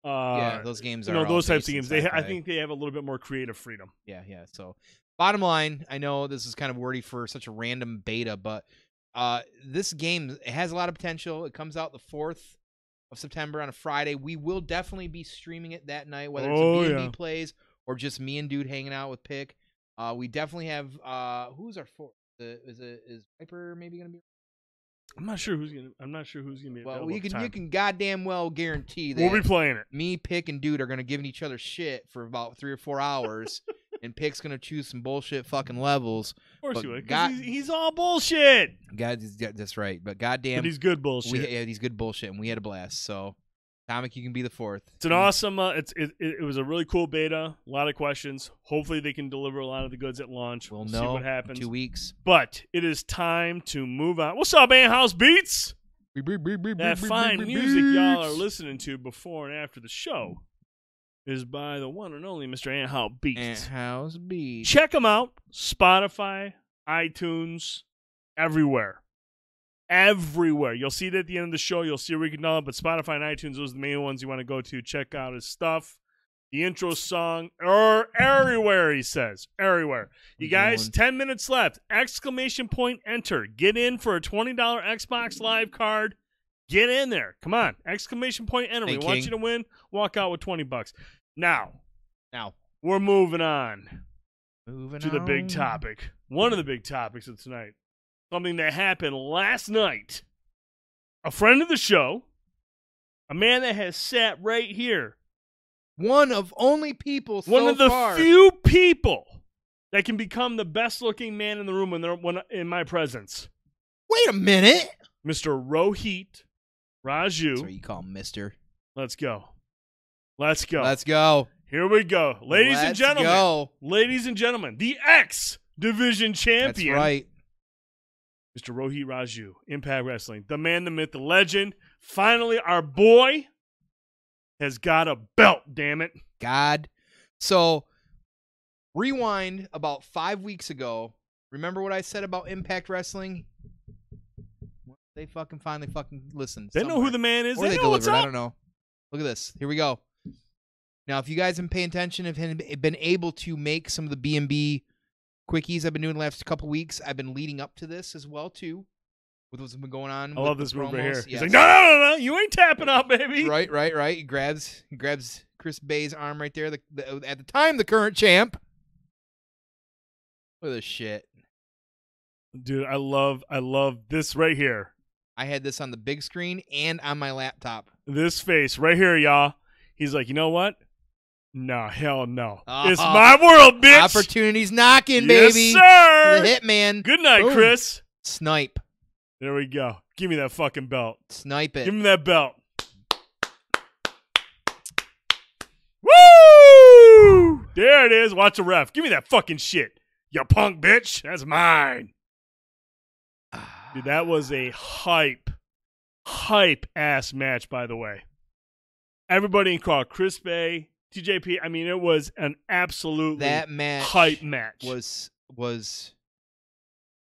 Uh, yeah, those games you are know those types of games. They, I think they have a little bit more creative freedom. Yeah, yeah. So, bottom line, I know this is kind of wordy for such a random beta, but uh, this game it has a lot of potential. It comes out the fourth of September on a Friday. We will definitely be streaming it that night, whether Oh, it's a B&B yeah. plays or just me and dude hanging out with Pick. Uh, we definitely have uh, who's our fourth? The, is it is Viper maybe gonna be? I'm not sure who's gonna. I'm not sure who's gonna be. Well, you can you can goddamn well guarantee that We'll be playing it. me, Pick, and Dude are gonna give each other shit for about three or four hours, [laughs] and Pick's gonna choose some bullshit fucking levels. Of course but you would. 'cause God- he's, he's all bullshit. God, he's- yeah, that's right. But goddamn, but he's good bullshit. we yeah, he's good bullshit, and we had a blast. So, Comic, you can be the fourth. It's an awesome. Uh, it's it, it, it was a really cool beta. A lot of questions. Hopefully, they can deliver a lot of the goods at launch. We'll see know what in happens. two weeks. But it is time to move on. What's up, man? House Beats? That fine music y'all are listening to before and after the show is by the one and only Mr. Anthouse Beats. And house beat. Check them out. Spotify, iTunes, everywhere. Everywhere. You'll see it at the end of the show. You'll see where you can download, but Spotify and iTunes, those are the main ones you want to go to. Check out his stuff. The intro song, or everywhere, he says. Everywhere. You guys, 10 minutes left. Exclamation point enter. Get in for a $20 Xbox Live card. Get in there. Come on. Exclamation point. Hey, we want you to win. Walk out with 20 bucks. Now, Now, we're moving on moving to the big topic. One of the big topics of tonight. Something that happened last night. A friend of the show, a man that has sat right here, One of only people so one of the far. few people that can become the best looking man in the room when they're when, in my presence. Wait a minute. Mr. Rohit Raju. That's what you call him, Mister. Let's go. Let's go. Let's go, Here we go. Ladies and Let's gentlemen. Go. Ladies and gentlemen, the X Division That's champion. right. Mr. Rohit Raju, Impact Wrestling, the man, the myth, the legend. Finally, our boy has got a belt. Damn it! God. So, rewind about five weeks ago. Remember what I said about Impact Wrestling? They fucking finally fucking listened. They know who the man is. or they, they know what's delivered. I don't know. Look at this. Here we go. Now, if you guys have been paying attention, have been able to make some of the B and B quickies I've been doing the last couple weeks, I've been leading up to this as well too. With what's been going on. I love this move right here. promos. He's like, no, no, no, no, you ain't tapping out, baby. Right, right, right. He grabs, he grabs Chris Bey's arm right there. The, the at the time, the current champ. Look at this shit. Dude, I love, I love this right here. I had this on the big screen and on my laptop. This face right here, y'all. He's like, you know what? No, hell no. it's Uh-huh. my world, bitch. Opportunities knocking, yes, baby. sir. The hitman. Good night, Boom. Chris. Snipe. There we go. Give me that fucking belt. Snipe it. Give me that belt. Woo! There it is. Watch the ref. Give me that fucking shit. You punk bitch. That's mine. Dude, that was a hype, hype ass match, by the way. Everybody in crowd, Chris Bey, TJP. I mean, it was an absolutely that match hype match. was was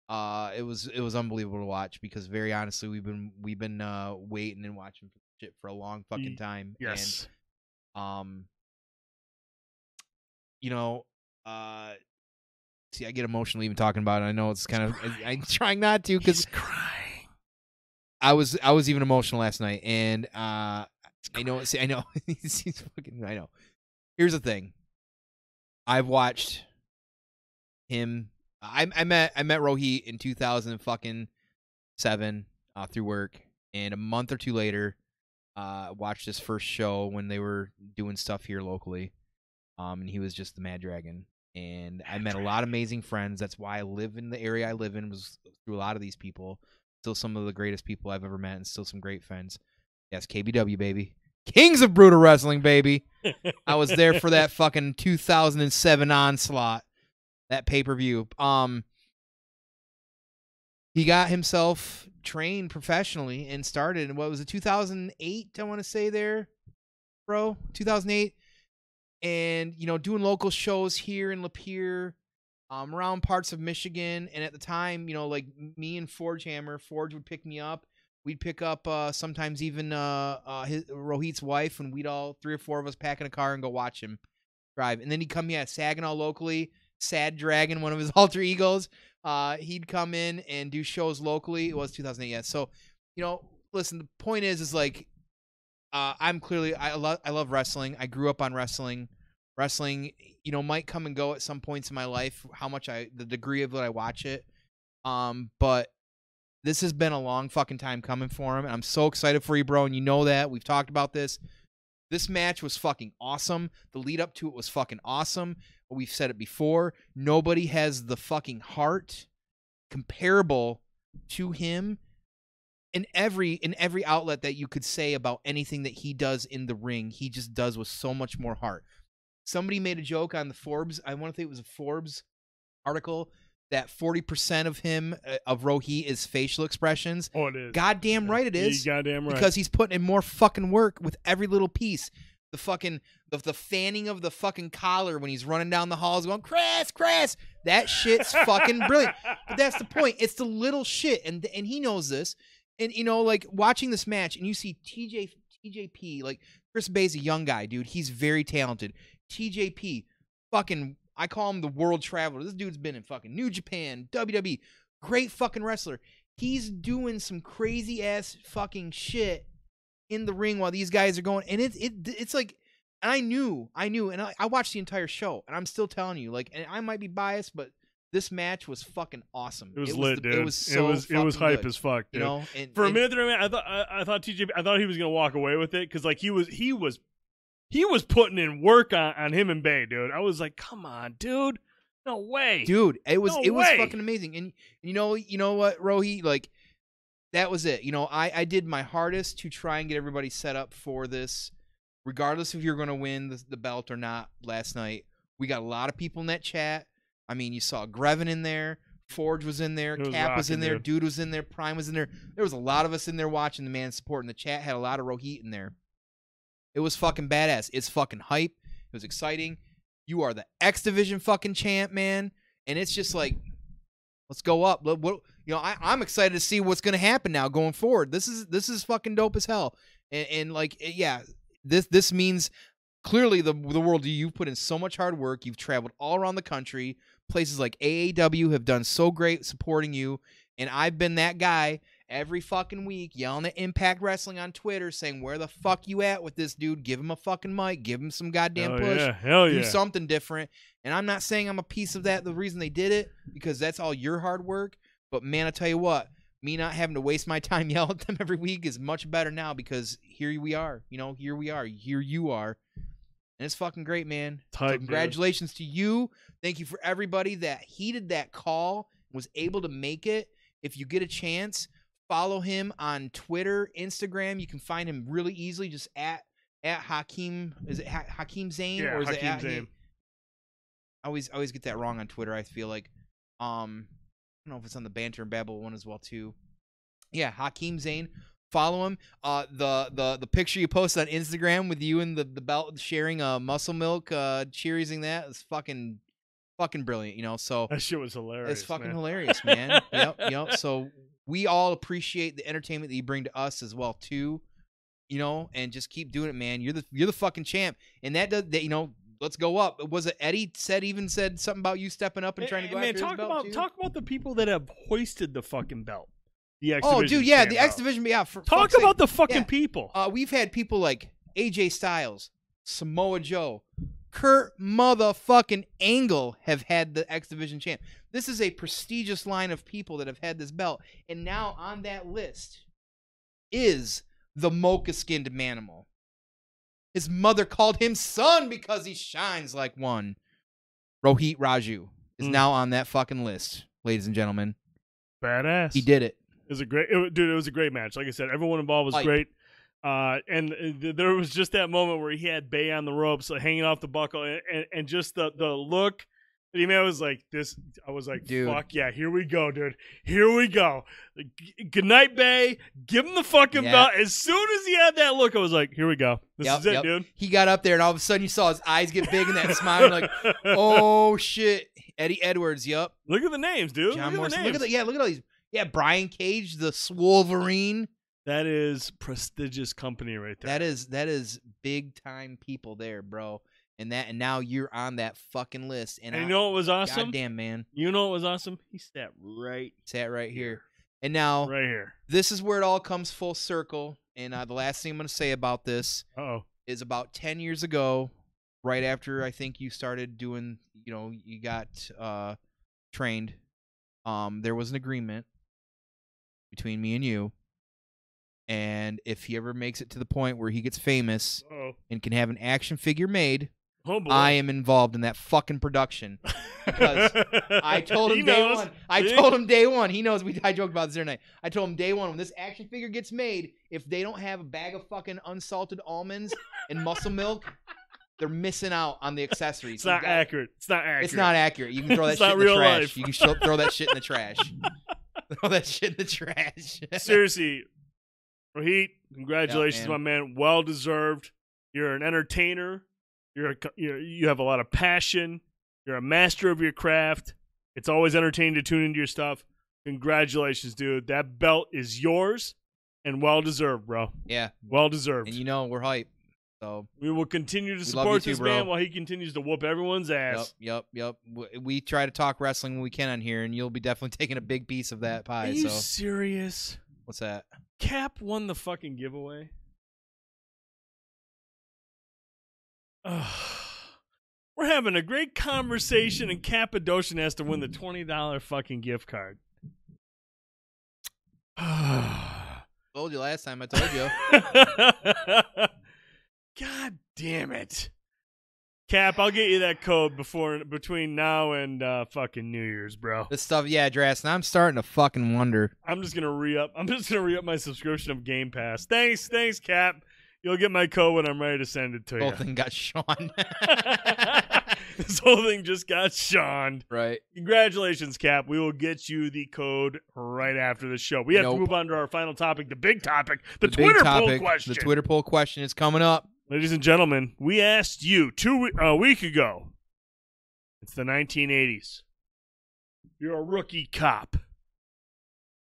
uh it was it was unbelievable to watch because very honestly we've been we've been uh waiting and watching for shit for a long fucking time. yes. And um you know, uh see I get emotional even talking about it. I know it's kind of I, I'm trying not to cuz crying. I was I was even emotional last night, and uh, I know. See, I know. [laughs] he's, he's fucking. I know. Here's the thing. I've watched him. I I met I met Rohit in 2000 fucking seven uh, through work, and a month or two later, uh, watched his first show when they were doing stuff here locally. Um, and he was just the Mad Dragon, and I met a lot of amazing friends. That's why I live in the area I live in was through a lot of these people still some of the greatest people I've ever met, and still some great friends. Yes, KBW baby, Kings of Brutal Wrestling baby. I was there for that [laughs] fucking 2007 onslaught, that pay per view. Um, he got himself trained professionally and started in what was it 2008 I want to say there bro 2008 and you know doing local shows here in Lapeer um around parts of Michigan and at the time you know like me and Forge Hammer Forge would pick me up we'd pick up uh sometimes even uh uh his Rohit's wife and we'd all three or four of us pack in a car and go watch him drive and then he'd come yeah Saginaw locally Sad Dragon one of his [laughs] alter egos uh, he'd come in and do shows locally. It was 2008, yeah. So, you know, listen. The point is, is like, uh, I'm clearly I love I love wrestling. I grew up on wrestling. Wrestling, you know, might come and go at some points in my life. How much I, the degree of that I watch it. Um, but this has been a long fucking time coming for him, and I'm so excited for you, bro. And you know that we've talked about this. This match was fucking awesome. The lead up to it was fucking awesome. We've said it before. Nobody has the fucking heart comparable to him in every in every outlet that you could say about anything that he does in the ring. He just does with so much more heart. Somebody made a joke on the Forbes. I want to think it was a Forbes article that 40% of him uh, of Rohi is facial expressions. Oh, it is. Goddamn right it is. You goddamn right. because he's putting in more fucking work with every little piece. The fucking the, the fanning of the fucking collar when he's running down the halls going Chris, Chris. That shit's fucking brilliant. But that's the point. It's the little shit, and and he knows this. And you know, like watching this match, and you see TJ TJP, like Chris Bey's a young guy, dude. He's very talented. TJP, fucking, I call him the world traveler. This dude's been in fucking New Japan, WWE, great fucking wrestler. He's doing some crazy ass fucking shit in the ring while these guys are going, and it's it it's like. And I knew, I knew, and I, I watched the entire show, and I'm still telling you, like, and I might be biased, but this match was fucking awesome. it was lit, the- dude. It was so it was, it was hype good, as fuck, you dude. know. And, For a minute there, man, I thought I, I thought TJ, I thought he was gonna walk away with it because like he was he was he was putting in work on, on him and Bey, dude. I was like, come on, dude, no way, dude it was No it was fucking amazing and you know you know what rohi like that was it you know i i did my hardest to try and get everybody set up for this regardless if you're going to win the, the belt or not last night we got a lot of people in that chat i mean you saw grevin in there forge was in there was cap was in there dude. dude was in there prime was in there there was a lot of us in there watching the man supporting the chat had a lot of rohit in there it was fucking badass it's fucking hype it was exciting you are the X Division fucking champ, man. And it's just like, let's go up. Let- What you know, I, I'm excited to see what's gonna happen now going forward. This is this is fucking dope as hell. And, and like, eh, yeah, this this means clearly the the world you've put in so much hard work. You've traveled all around the country. Places like AAW have done so great supporting you, and I've been that guy every fucking week yelling at Impact Wrestling on Twitter saying, "Where the fuck you at with this dude? Give him a fucking mic. Give him some goddamn hell push." yeah, hell do yeah. something different. And I'm not saying I'm a piece of that. The reason they did it because that's all your hard work. But man, I tell you what, me not having to waste my [laughs] time yelling at them every week is much better now because here we are. You know, here we are. Here you are. And it's fucking great, man. So Type, dude. congratulations to you. Thank you for everybody that heeded that call, was able to make it. If you get a chance, follow him on Twitter, Instagram. You can find him really easily just at at Hakeem. Is it ha- Hakeem Zane Yeah, or is it Hakeem at Zane. I always always get that wrong on Twitter. I feel like, um, I don't know if it's on the Banter and Babble one as well too. Yeah, Hakeem Zane. Follow him. Uh, the the the picture you posted on Instagram with you and the the belt sharing uh muscle milk uh cheersing that is fucking fucking brilliant. You know, so that shit was hilarious. it's fucking man. hilarious, man. [laughs] yep, yep. So we all appreciate the entertainment that you bring to us as well too. You know, and just keep doing it, man. You're the you're the fucking champ, and that does that. You know, let's go up. Was it Eddie said even said something about you stepping up and trying to Hey, go man, after talk his belt about too? talk about the people that have hoisted the fucking belt. The X oh, dude, yeah, the. X Division. Yeah, for Talk fuck's sake. about the fucking Yeah. people. Uh, we've had people like AJ Styles, Samoa Joe, Kurt motherfucking Angle have had the X Division champ. This is a prestigious line of people that have had this belt, and now on that list is the mocha skinned manimal. His mother called him son because he shines like one. Rohit Raju is Mm. now on that fucking list, ladies and gentlemen. Badass. He did it. It was a great, it, dude. It was a great match. Like I said, everyone involved was Hype. great. Uh, and th- there was just that moment where he had Bey on the ropes, like, hanging off the buckle, and, and, and just the the look The email was like this. I was like, Dude. "Fuck yeah, here we go, dude. Here we go. G- Good night, Bey. Give him the fucking Yeah. belt." As soon as he had that look, I was like, "Here we go. This Yep, is it, yep. dude." He got up there, and all of a sudden, you saw his eyes get big and that smile. and like, [laughs] oh shit, Eddie Edwards. Yep. look at the names, dude. John look at Morrison. Look at the yeah. Look at all these. Yeah, Brian Cage, the Swolverine. that is prestigious company right there. That is that is big time people there, bro. And that and now you're on that fucking list. And, and I, you know what was awesome? goddamn man, You know what was awesome? He sat right, sat right here. And now right here. this is where it all comes full circle. And uh, the last thing I'm going to say about this Oh, is about 10 years ago, right after I think you started doing, you know, you got uh, trained, um, there was an agreement between me and you. And if he ever makes it to the point where he gets famous oh, and can have an action figure made, oh boy. I am involved in that fucking production. because I [laughs] told He him day knows. one. I See? told him day one. He knows we I joked about this the other night. I told him day one when this action figure gets made, if they don't have a bag of fucking unsalted almonds and muscle milk, they're missing out on the accessories. It's You not got- accurate. It's not accurate. It's not accurate. You can throw [laughs] that It's shit not in the real trash. life. You can sh- throw that shit in the trash. [laughs] [laughs] throw that shit in the trash. [laughs] Seriously, Rohit, congratulations, Yeah, my man. Well deserved. You're an entertainer. You're, a, you're you have a lot of passion. You're a master of your craft. It's always entertaining to tune into your stuff. Congratulations, dude. That belt is yours and well deserved, bro. yeah. Well deserved. And you know we're hype. So we will continue to support you too, this man while he continues to whoop everyone's ass. yep, yep. We, we try to talk wrestling when we can on here, and you'll be definitely [laughs] taking a big piece of that pie. Are you So serious? what's that? Cap won the fucking giveaway. Ugh. [sighs] We're having a great conversation, and Cappadocian has to win the twenty dollar fucking gift card. [sighs] Told you last time. I told you. [laughs] [laughs] God damn it, Cap! I'll get you that code before between now and uh, fucking New Year's, bro. This stuff, yeah, Drass, and I'm starting to fucking wonder. I'm just gonna re up. I'm just gonna re up my subscription of Game Pass. Thanks, thanks, Cap. You'll get my code when I'm ready to send it to The you. whole thing got shone. [laughs] [laughs] this whole thing just got shunned. right. Congratulations, Cap. We will get you the code right after the show. We have Nope. to move on to our final topic, the big topic, the, big Twitter poll question. The Twitter poll question is coming up. Ladies and gentlemen, we asked you two a week ago. It's the 1980s. You're a rookie cop.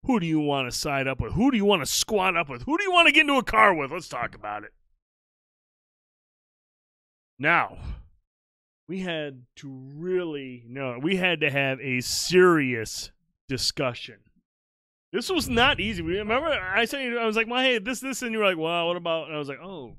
Who do you want to side up with? Who do you want to squat up with? Who do you want to get into a car with? Let's talk about it. Now, we had to really no, we had to have a serious discussion. This was not easy. Remember I said I was like, "Well, hey, this, this," and you were like, "Well, what about?" And I was like, "Oh,"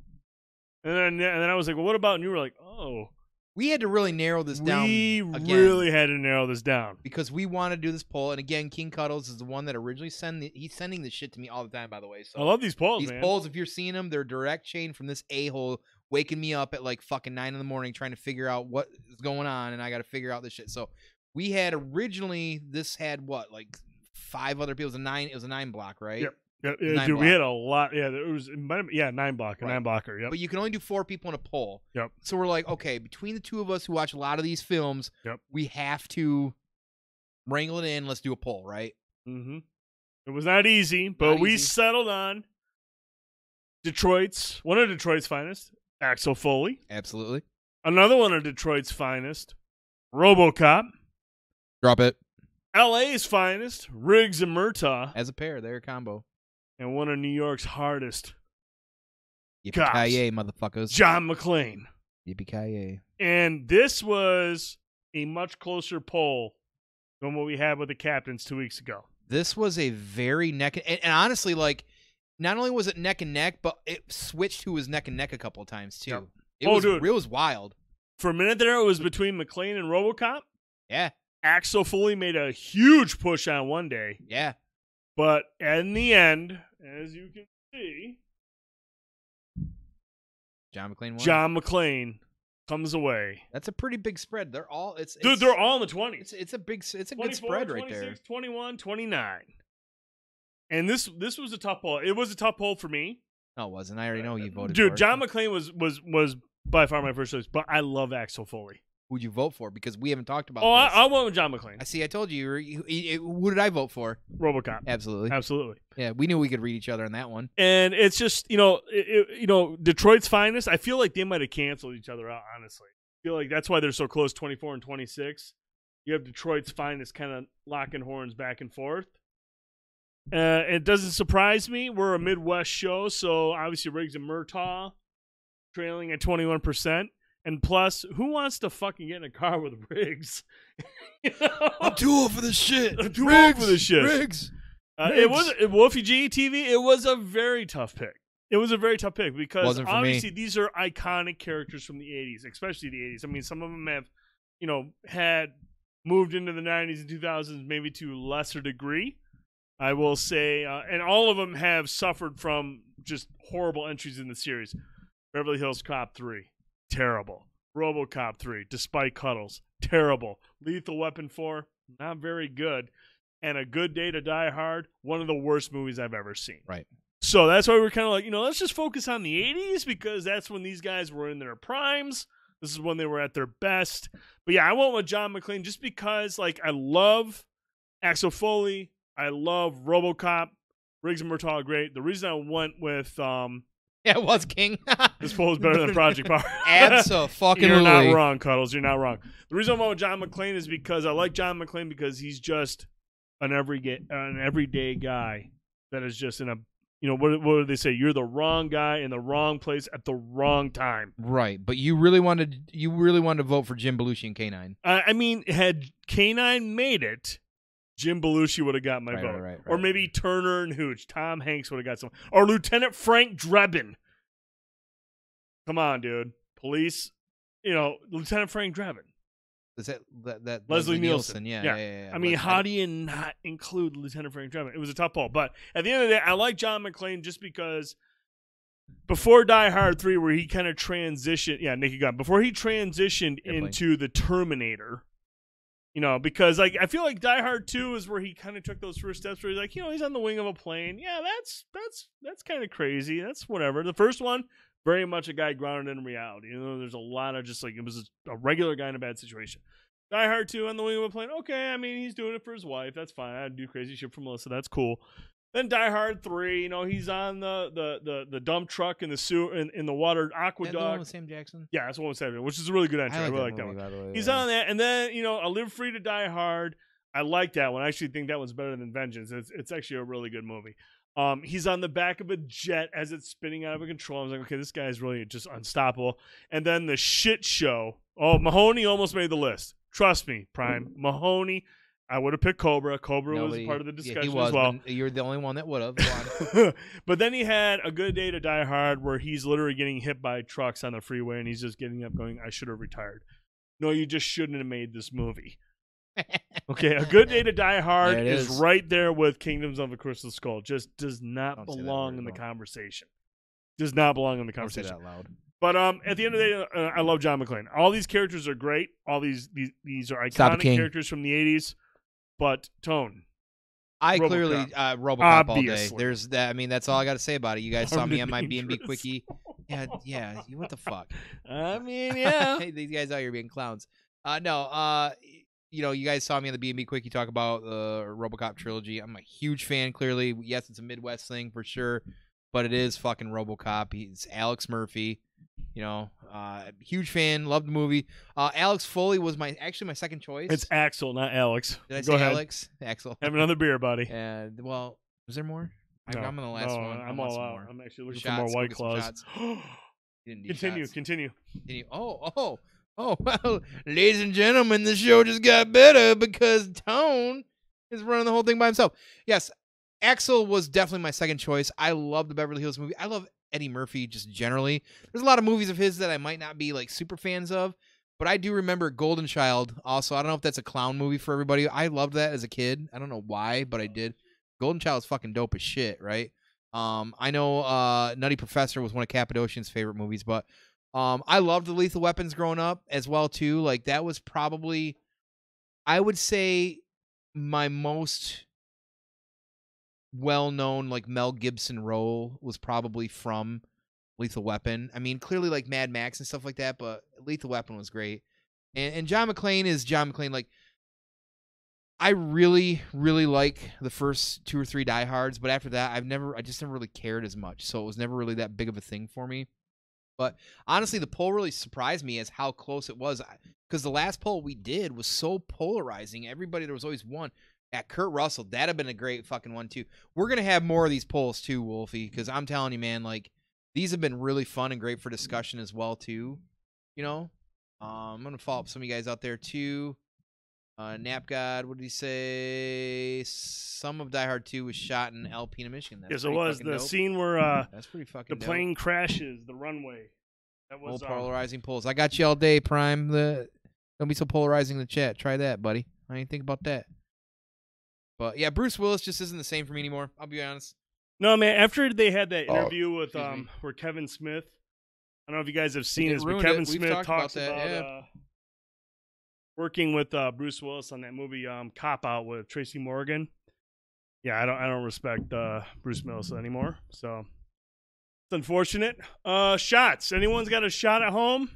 and then and then I was like, "Well, what about?" And you were like, "Oh." We had to really narrow this down We again really had to narrow this down. because we want to do this poll. And again, King Cuddles is the one that originally sent. The, he's sending this shit to me all the time, by the way. So I love these polls, these man. polls, if you're seeing them, they're direct chain from this a hole waking me up at like fucking nine in the morning trying to figure out what is going on, and I got to figure out this shit. So we had originally this had what like five other people. It was a nine. It was a nine block, right? Yep. Yeah, dude, we had a lot. Yeah, it was. It have, yeah, nine blocker, Right. nine blocker. Yep. But you can only do four people in a poll. Yep. So we're like, okay, between the two of us who watch a lot of these films, Yep. we have to wrangle it in. Let's do a poll, right? Mm-hmm. It was not easy, but Not we easy. settled on Detroit's one of Detroit's finest, Axel Foley. Absolutely. Another one of Detroit's finest, RoboCop. Drop it LA's finest, Riggs and Murtaugh, as a pair. They're a combo. And one of New York's hardest, Yippee motherfuckers! John McClane. Yippee And this was a much closer poll than what we had with the captains two weeks ago. This was a very neck and, and honestly, like, not only was it neck and neck, but it switched to his neck and neck a couple of times too. Yep. It Oh, was dude. it was wild. For a minute there, it was between McClane and RoboCop. Yeah, Axel Foley made a huge push on one day, yeah. But in the end, as you can see, John McClane won. John McClane comes away. That's a pretty big spread. They're all it's, Dude, it's they're all in the 20s. it's it's a big it's a good spread right 26, there. 21, 29. And this this was a tough poll. It was a tough poll for me. No, it wasn't. I already know you voted. Dude, it. John McClane was was was by far my first choice, but I love Axel Foley. Who'd you vote for? Because we haven't talked about. Oh, I. I went with John McClane. I see. I told you. you, you, who did I vote for? RoboCop. Absolutely. Absolutely. Yeah, we knew we could read each other on that one. And it's just you know it- you know Detroit's finest. I feel like they might have canceled each other out. Honestly, I feel like that's why they're so close, twenty four and twenty six. You have Detroit's finest kind of locking horns back and forth. Uh, it doesn't surprise me. We're a Midwest show, so obviously Riggs and Murtaugh trailing at twenty one percent. And plus, who wants to fucking get in a car with Riggs? [laughs] You know? too old for this shit. I'm too old for this shit. Riggs. Uh, it was it, Wolfie G TV. It was a very tough pick. It was a very tough pick because Wasn't me. obviously these are iconic characters from the '80s, especially the '80s. I mean, some of them have, you know, had moved into the '90s and 2000s maybe to a lesser degree. I will say, uh, and all of them have suffered from just horrible entries in the series. Beverly Hills Cop 3, terrible. RoboCop 3, Despite Cuddles, terrible. Lethal Weapon 4, not very good. And A Good Day to Die Hard, one of the worst movies I've ever seen. Right. So that's why we're kind of like, you know, let's just focus on the 80s because that's when these guys were in their primes. This is when they were at their best. But yeah, I went with John McClane just because, like, I love Axel Foley. I love RoboCop. Riggs and Murtaugh are great. The reason I went with um, [laughs] Yeah, it was King. [laughs] this poll is better than Project Power. [laughs] Absolutely. You're not wrong, Cuddles. You're not wrong. The reason I'm with John McClane is because I like John McClane because he's just an everyday an everyday guy that is just in a you know what what do they say? You're the wrong guy in the wrong place at the wrong time. Right, but you really wanted you really wanted to vote for Jim Belushi and K9. I, I mean, had K9 made it, Jim Belushi would have got my Right, vote, right, right, or maybe Turner and Hooch. Tom Hanks would have got some, or Lieutenant Frank Drebin. Come on, dude. Police, you know, Lieutenant Frank Drebin. Is that that, that Leslie Nielsen. Yeah, Yeah. yeah, yeah. yeah. I mean, how do you not include Lieutenant Frank Drebin? It was a tough poll, but at the end of the day, I like John McClane just because before Die Hard three, where he kind of transitioned, yeah, Nicky Gunn, before he transitioned Airplane. into the Terminator, you know, because like I feel like Die Hard two is where he kind of took those first steps where he's like, you know, he's on the wing of a plane. Yeah, that's that's that's kind of crazy. That's whatever. The first one. Very much a guy grounded in reality. You know, there's a lot of just like it was a regular guy in a bad situation. Die Hard 2 on the wing of a plane. Okay, I mean, he's doing it for his wife. That's fine. I'd do crazy shit for Melissa. That's cool. Then Die Hard 3, you know, he's on the the the, the dump truck in the sewer in, in the water Is that the one aqueduct. with Sam Jackson? Yeah, that's what I'm saying, which is a really good entry. I, I like really that like that movie, one. the way. He's yeah. on that, and then you know, I Live Free to Die Hard. I like that one. I actually think that one's better than Vengeance. It's it's actually a really good movie. Um, he's on the back of a jet as it's spinning out of control. I was like, okay, this guy is really just unstoppable. And then the shit show. Oh, Mahoney almost made the list. Trust me, Prime Mahoney. I would have picked Cobra. Cobra Nobody- was part of the yeah, discussion he was, as well. You're the only one that would have. [laughs] but then he had a good day to die hard where he's literally getting hit by trucks on the freeway and he's just getting up going, I should have retired. No, you just shouldn't have made this movie. [laughs] Okay, a good day to die hard is. is. right there with Kingdoms of the Crystal Skull. Just does not Don't say that belong in the at conversation. Does not belong in the Don't say that loud. But um, at the end of the day, uh, I love John McClane. All these characters are great. All these these, these are iconic characters from the '80s. But Tone, I RoboCop. clearly uh, RoboCop all day. There's that. I mean, that's all I got to say about it. You guys saw me on my B and B quickie. Yeah, yeah. you- What the fuck? [laughs] I mean, yeah. [laughs] These guys out here being clowns. Uh, no. Uh, you know, you guys saw me on the B and B quickie talk about the RoboCop trilogy. I'm a huge fan. Clearly, yes, it's a Midwest thing for sure, but it is fucking RoboCop. He's Alex Murphy. You know, uh, huge fan. Loved the movie. Uh, Alex Foley was my actually my second choice. It's Axel, not Alex. Did I Go say ahead. Alex? Axel. Have another beer, buddy. And well, was there more? I, No, I'm on the last no, one. I I'm all some out. more. I'm actually looking Shots, for more White Claws. shots. [gasps] Didn't need continue, shots. continue. Continue. Oh, oh, oh! [laughs] Well, ladies and gentlemen, the show just got better because Tone is running the whole thing by himself. Yes, Axel was definitely my second choice. I love the Beverly Hills movie. I love Eddie Murphy just generally. There's a lot of movies of his that I might not be like super fans of, but I do remember Golden Child. Also, I don't know if that's a clown movie for everybody. I loved that as a kid. I don't know why, but I did. Golden Child is fucking dope as shit, right? Um, I know uh, Nutty Professor was one of Cappadocian's favorite movies, but um, I loved the Lethal Weapons growing up as well too. Like that was probably, I would say, my most well-known like Mel Gibson role was probably from Lethal Weapon. I mean, clearly like Mad Max and stuff like that, but Lethal Weapon was great. And, and John McClane is John McClane. Like, I really, really like the first two or three diehards, but after that, I've never, I just never really cared as much. So it was never really that big of a thing for me. But honestly, the poll really surprised me as how close it was. Because the last poll we did was so polarizing. Everybody, there was always one at Kurt Russell. That'd have been a great fucking one too. We're gonna have more of these polls too, Wolfie. Because I'm telling you, man, like these have been really fun and great for discussion as well too. You know, um, I'm gonna follow up some of you guys out there too. Uh, Nap God, what did he say? Some of Die Hard 2 was shot in Alpena, Michigan. That's yes, it was the dope. scene where uh, That's pretty fucking the dope. plane crashes the runway. That Old was um, polarizing polls. I got you all day, Prime. The don't be so polarizing in the chat. Try that, buddy. I didn't think about that. But yeah, Bruce Willis just isn't the same for me anymore. I'll be honest. No, man. After they had that Oh, interview with excuse me. um, where Kevin Smith, I don't know if you guys have seen It this, but ruined it. Kevin Smith talked about talks that, about, yeah. uh, working with uh, Bruce Willis on that movie um, Cop Out with Tracy Morgan. Yeah, I don't, I don't respect uh, Bruce Willis anymore. So it's unfortunate. Uh, shots. Anyone's got a shot at home?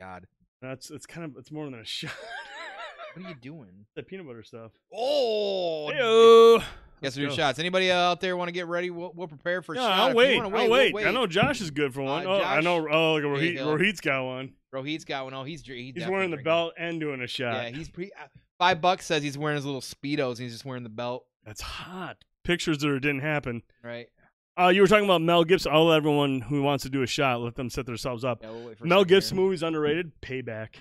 God, That's it's kind of it's more than a [laughs] shot. What are you doing? the peanut butter stuff. Oh, Heyo. Guess Let's do shots. Anybody out there want to get ready? We'll, we'll prepare for a No, shot. I'll If you wait. wanna I'll we'll wait. wait. I know Josh is good for one. Uh, oh, I Josh- know. Oh, look, Rohit, Hill. Rohit's got one. Rohit's got one. Oh, he's dr- He's definitely wearing the drinking. belt and doing a shot. Yeah, he's pre. Uh, five bucks says he's wearing his little speedos and he's just wearing the belt. That's hot. Pictures that didn't happen. Right. Uh, you were talking about Mel Gibson. I'll let everyone who wants to do a shot let them set themselves up. Yeah, we'll wait for a Mel second Gibson here. movies underrated. Payback.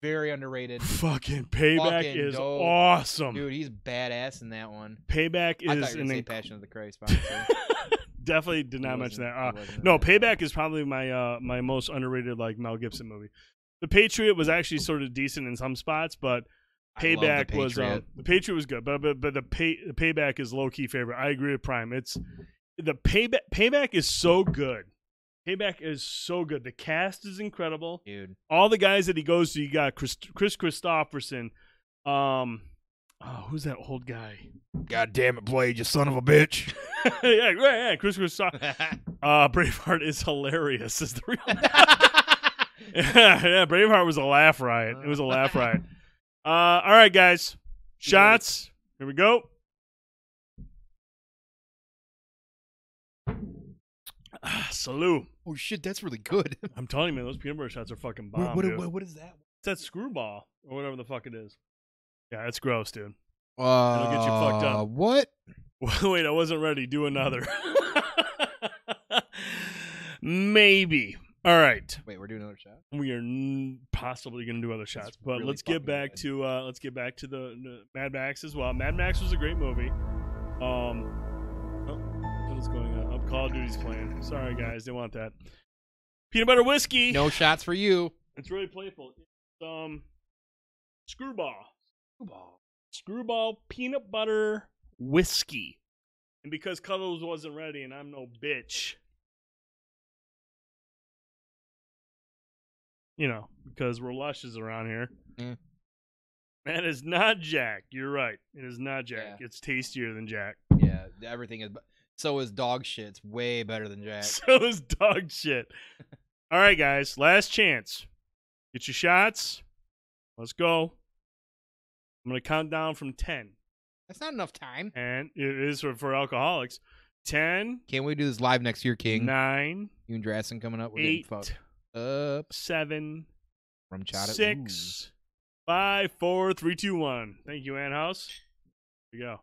Very underrated. Fucking Payback Fucking is dope. awesome. Dude, he's badass in that one. Payback I is thought you were an gonna say inc- Passion of the Christ. but honestly, [laughs] definitely did not mention wasn't- that. Uh, wasn't no, that. Payback is probably my uh my most underrated like Mel Gibson movie. The Patriot was actually sort of decent in some spots, but I love The Payback was um, Patriot. the Patriot was good, but but but the pay the Payback is low key favorite. I agree with Prime. It's the Payback Payback is so good. Payback is so good. The cast is incredible. dude. All the guys that he goes to, you got Chris Kris Kristofferson. Um, oh, who's that old guy? God damn it, Blade, you son of a bitch. [laughs] yeah, right, yeah, Kris Kristofferson. [laughs] Uh, Braveheart is hilarious. Is the real. [laughs] yeah, yeah, Braveheart was a laugh riot. It was a laugh riot. Uh, all right, guys, shots. Here we go. Ah, salute. oh shit, that's really good. [laughs] I'm telling you, man, those peanut butter shots are fucking bomb. what, what, dude. what, what is that? It's that screwball or whatever the fuck it is. Yeah, it's gross, dude. Uh, It'll get you fucked up. What? [laughs] Wait, I wasn't ready. Do another. [laughs] Maybe. All right. Wait, we're doing another shot. We are n- possibly going to do other shots, but really let's get back to uh, let's get back to the, the Mad Max as well. Mad Max was a great movie. Um, oh, what is going Call of Duty's playing. Sorry, guys, they want that. Peanut butter whiskey. No shots for you. it's really playful. It's um, screwball. Screwball Screwball peanut butter whiskey. And because Cuddles wasn't ready and I'm no bitch. You know, because we're lushes around here. Mm. That is not Jack. You're right. It is not Jack. Yeah. It's tastier than Jack. Yeah, everything is. So is dog shit. It's way better than [laughs] Jack. So is dog shit. All right, guys. Last chance. Get your shots. Let's go. I'm going to count down from 10. That's not enough time. and it is for, for alcoholics. 10, Can't we do this live next year, King? 9, You and Drassen coming up. We're getting 8, fucked up. 7, From Chata. 6, 5, 4, 3, 2, 1. Thank you, Ann House. Here we go.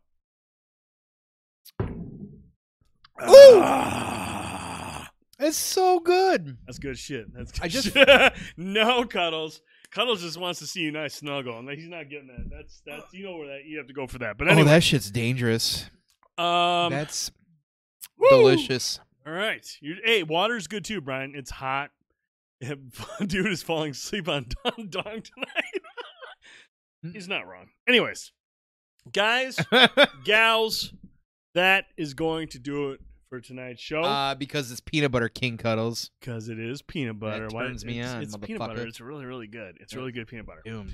Ooh! Ah, It's so good. that's good shit. That's good I just- shit. [laughs] no cuddles. Cuddles just wants to see you nice snuggle, and he's not getting that. That's that's you know where that you have to go for that. But Oh, anyway, that shit's dangerous. um, That's woo! delicious. All right. You, hey, water's good too, Brian. It's hot. [laughs] Dude is falling asleep on [laughs] Don Dong tonight. He's not wrong. Anyways, guys, gals, that is going to do it for tonight's show uh, because it's peanut butter king cuddles. because it is peanut butter. That Why- turns me it's, on, It's peanut butter. motherfucker. It's really, really good. It's really good peanut butter. Doom.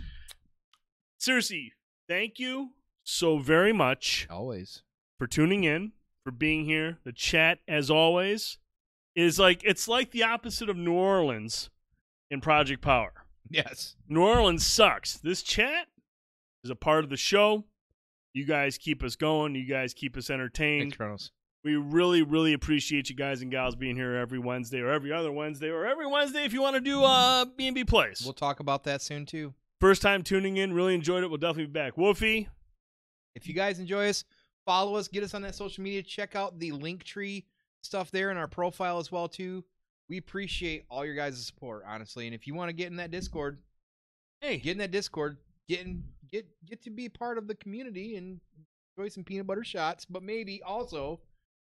Seriously, thank you so very much Always. for tuning in, for being here. The chat, as always, is like it's like the opposite of New Orleans in Project Power. Yes. New Orleans sucks. This chat is a part of the show. You guys keep us going. You guys keep us entertained. Thanks, Kronos. We really, really appreciate you guys and gals being here every Wednesday or every other Wednesday or every Wednesday if you want to do uh B&B Plays. We'll talk about that soon too. First time tuning in, really enjoyed it. We'll definitely be back. Wolfie, If you guys enjoy us, follow us, get us on that social media, check out the link tree stuff there in our profile as well too. We appreciate all your guys' support, honestly. And if you want to get in that Discord, hey, get in that Discord, get in, get get to be part of the community and enjoy some peanut butter shots, but maybe also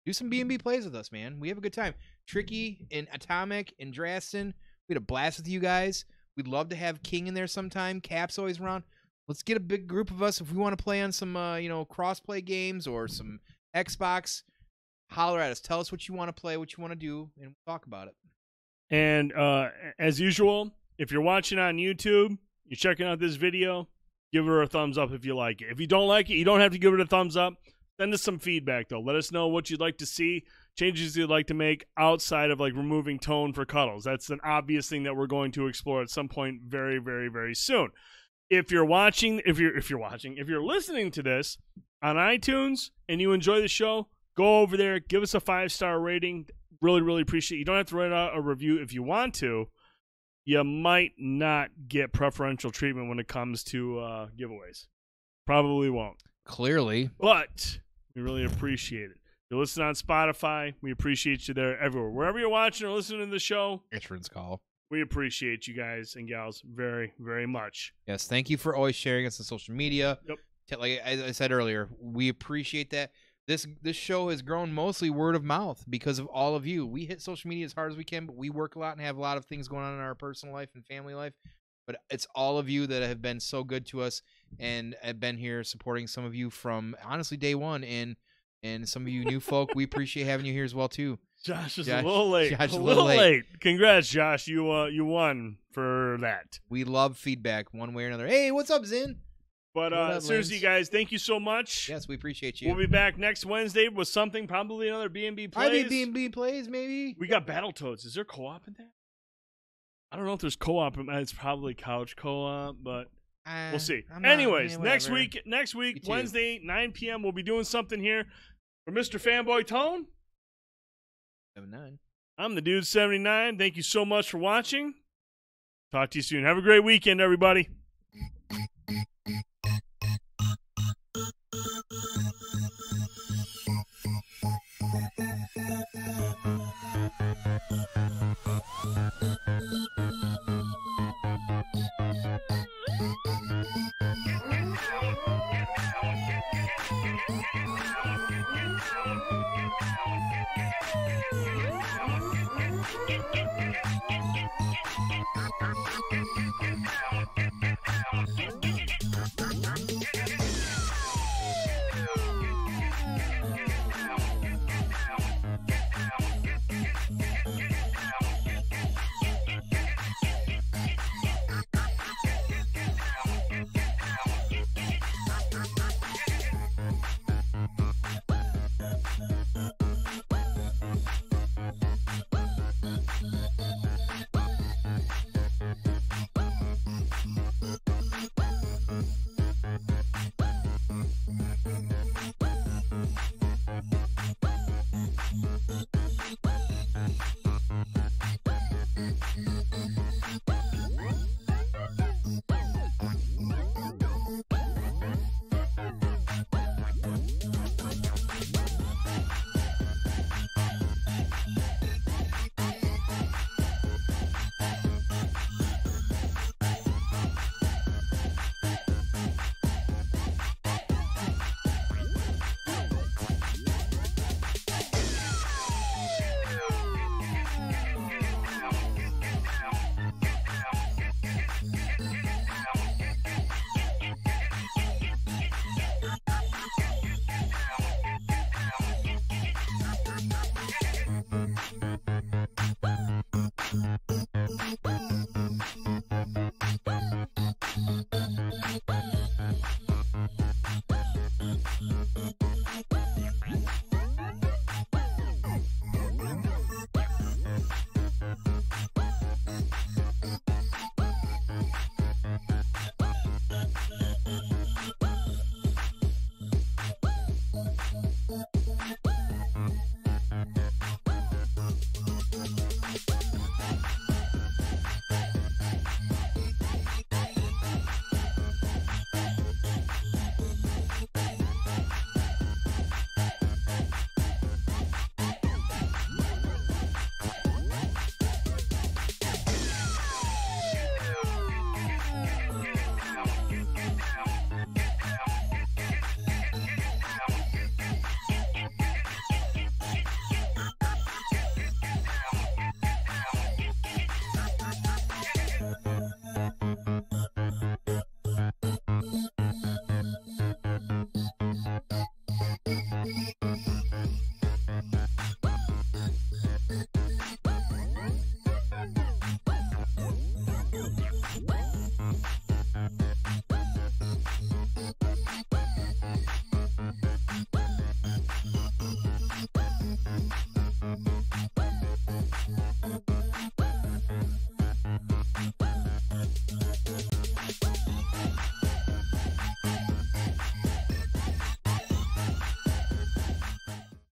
do some B and B plays with us, man. We have a good time. Tricky and Atomic and Draston, we had a blast with you guys. We'd love to have King in there sometime. Cap's always around. Let's get a big group of us if we want to play on some uh, you know crossplay games or some Xbox. Holler at us. Tell us what you want to play, what you want to do, and we'll talk about it. And uh, as usual, if you're watching on YouTube, you're checking out this video, give her a thumbs up if you like it. If you don't like it, you don't have to give it a thumbs up. Send us some feedback though. Let us know what you'd like to see, changes you'd like to make outside of like removing tone for cuddles. That's an obvious thing that we're going to explore at some point very, very, very soon. If you're watching, if you're if you're watching, if you're listening to this on iTunes and you enjoy the show, go over there, give us a five star rating. Really, really appreciate. It. You don't have to write out a review if you want to. You might not get preferential treatment when it comes to uh, giveaways. Probably won't, Clearly, but we really appreciate it. You listen on Spotify. We appreciate you there everywhere. Wherever you're watching or listening to the show, entrance call. we appreciate you guys and gals very, very much. Yes, thank you for always sharing us on social media. Yep. Like I said earlier, we appreciate that. This this show has grown mostly word of mouth because of all of you. We hit social media as hard as we can, but we work a lot and have a lot of things going on in our personal life and family life. But it's all of you that have been so good to us and have been here supporting some of you from honestly day one and and some of you new folk. We appreciate having you here as well too. Josh is Josh- a little late. Josh is a a little little late. Congrats, Josh. You uh, you won for that. We love feedback one way or another. Hey, what's up, Zin? But uh, up, seriously, Lance? guys, thank you so much. Yes, we appreciate you. We'll be back next Wednesday with something, probably another B and B I plays. be B and B plays maybe. We got battle Battletoads. Is there co-op in that? I don't know if there's co-op. It's probably couch co-op, but Uh, we'll see. Not- Anyways, yeah, next week, next Me week, too. Wednesday, 9 p.m. We'll be doing something here for Mr. Fanboytone. 79. I'm the dude 79. Thank you so much for watching. Talk to you soon. Have a great weekend, everybody.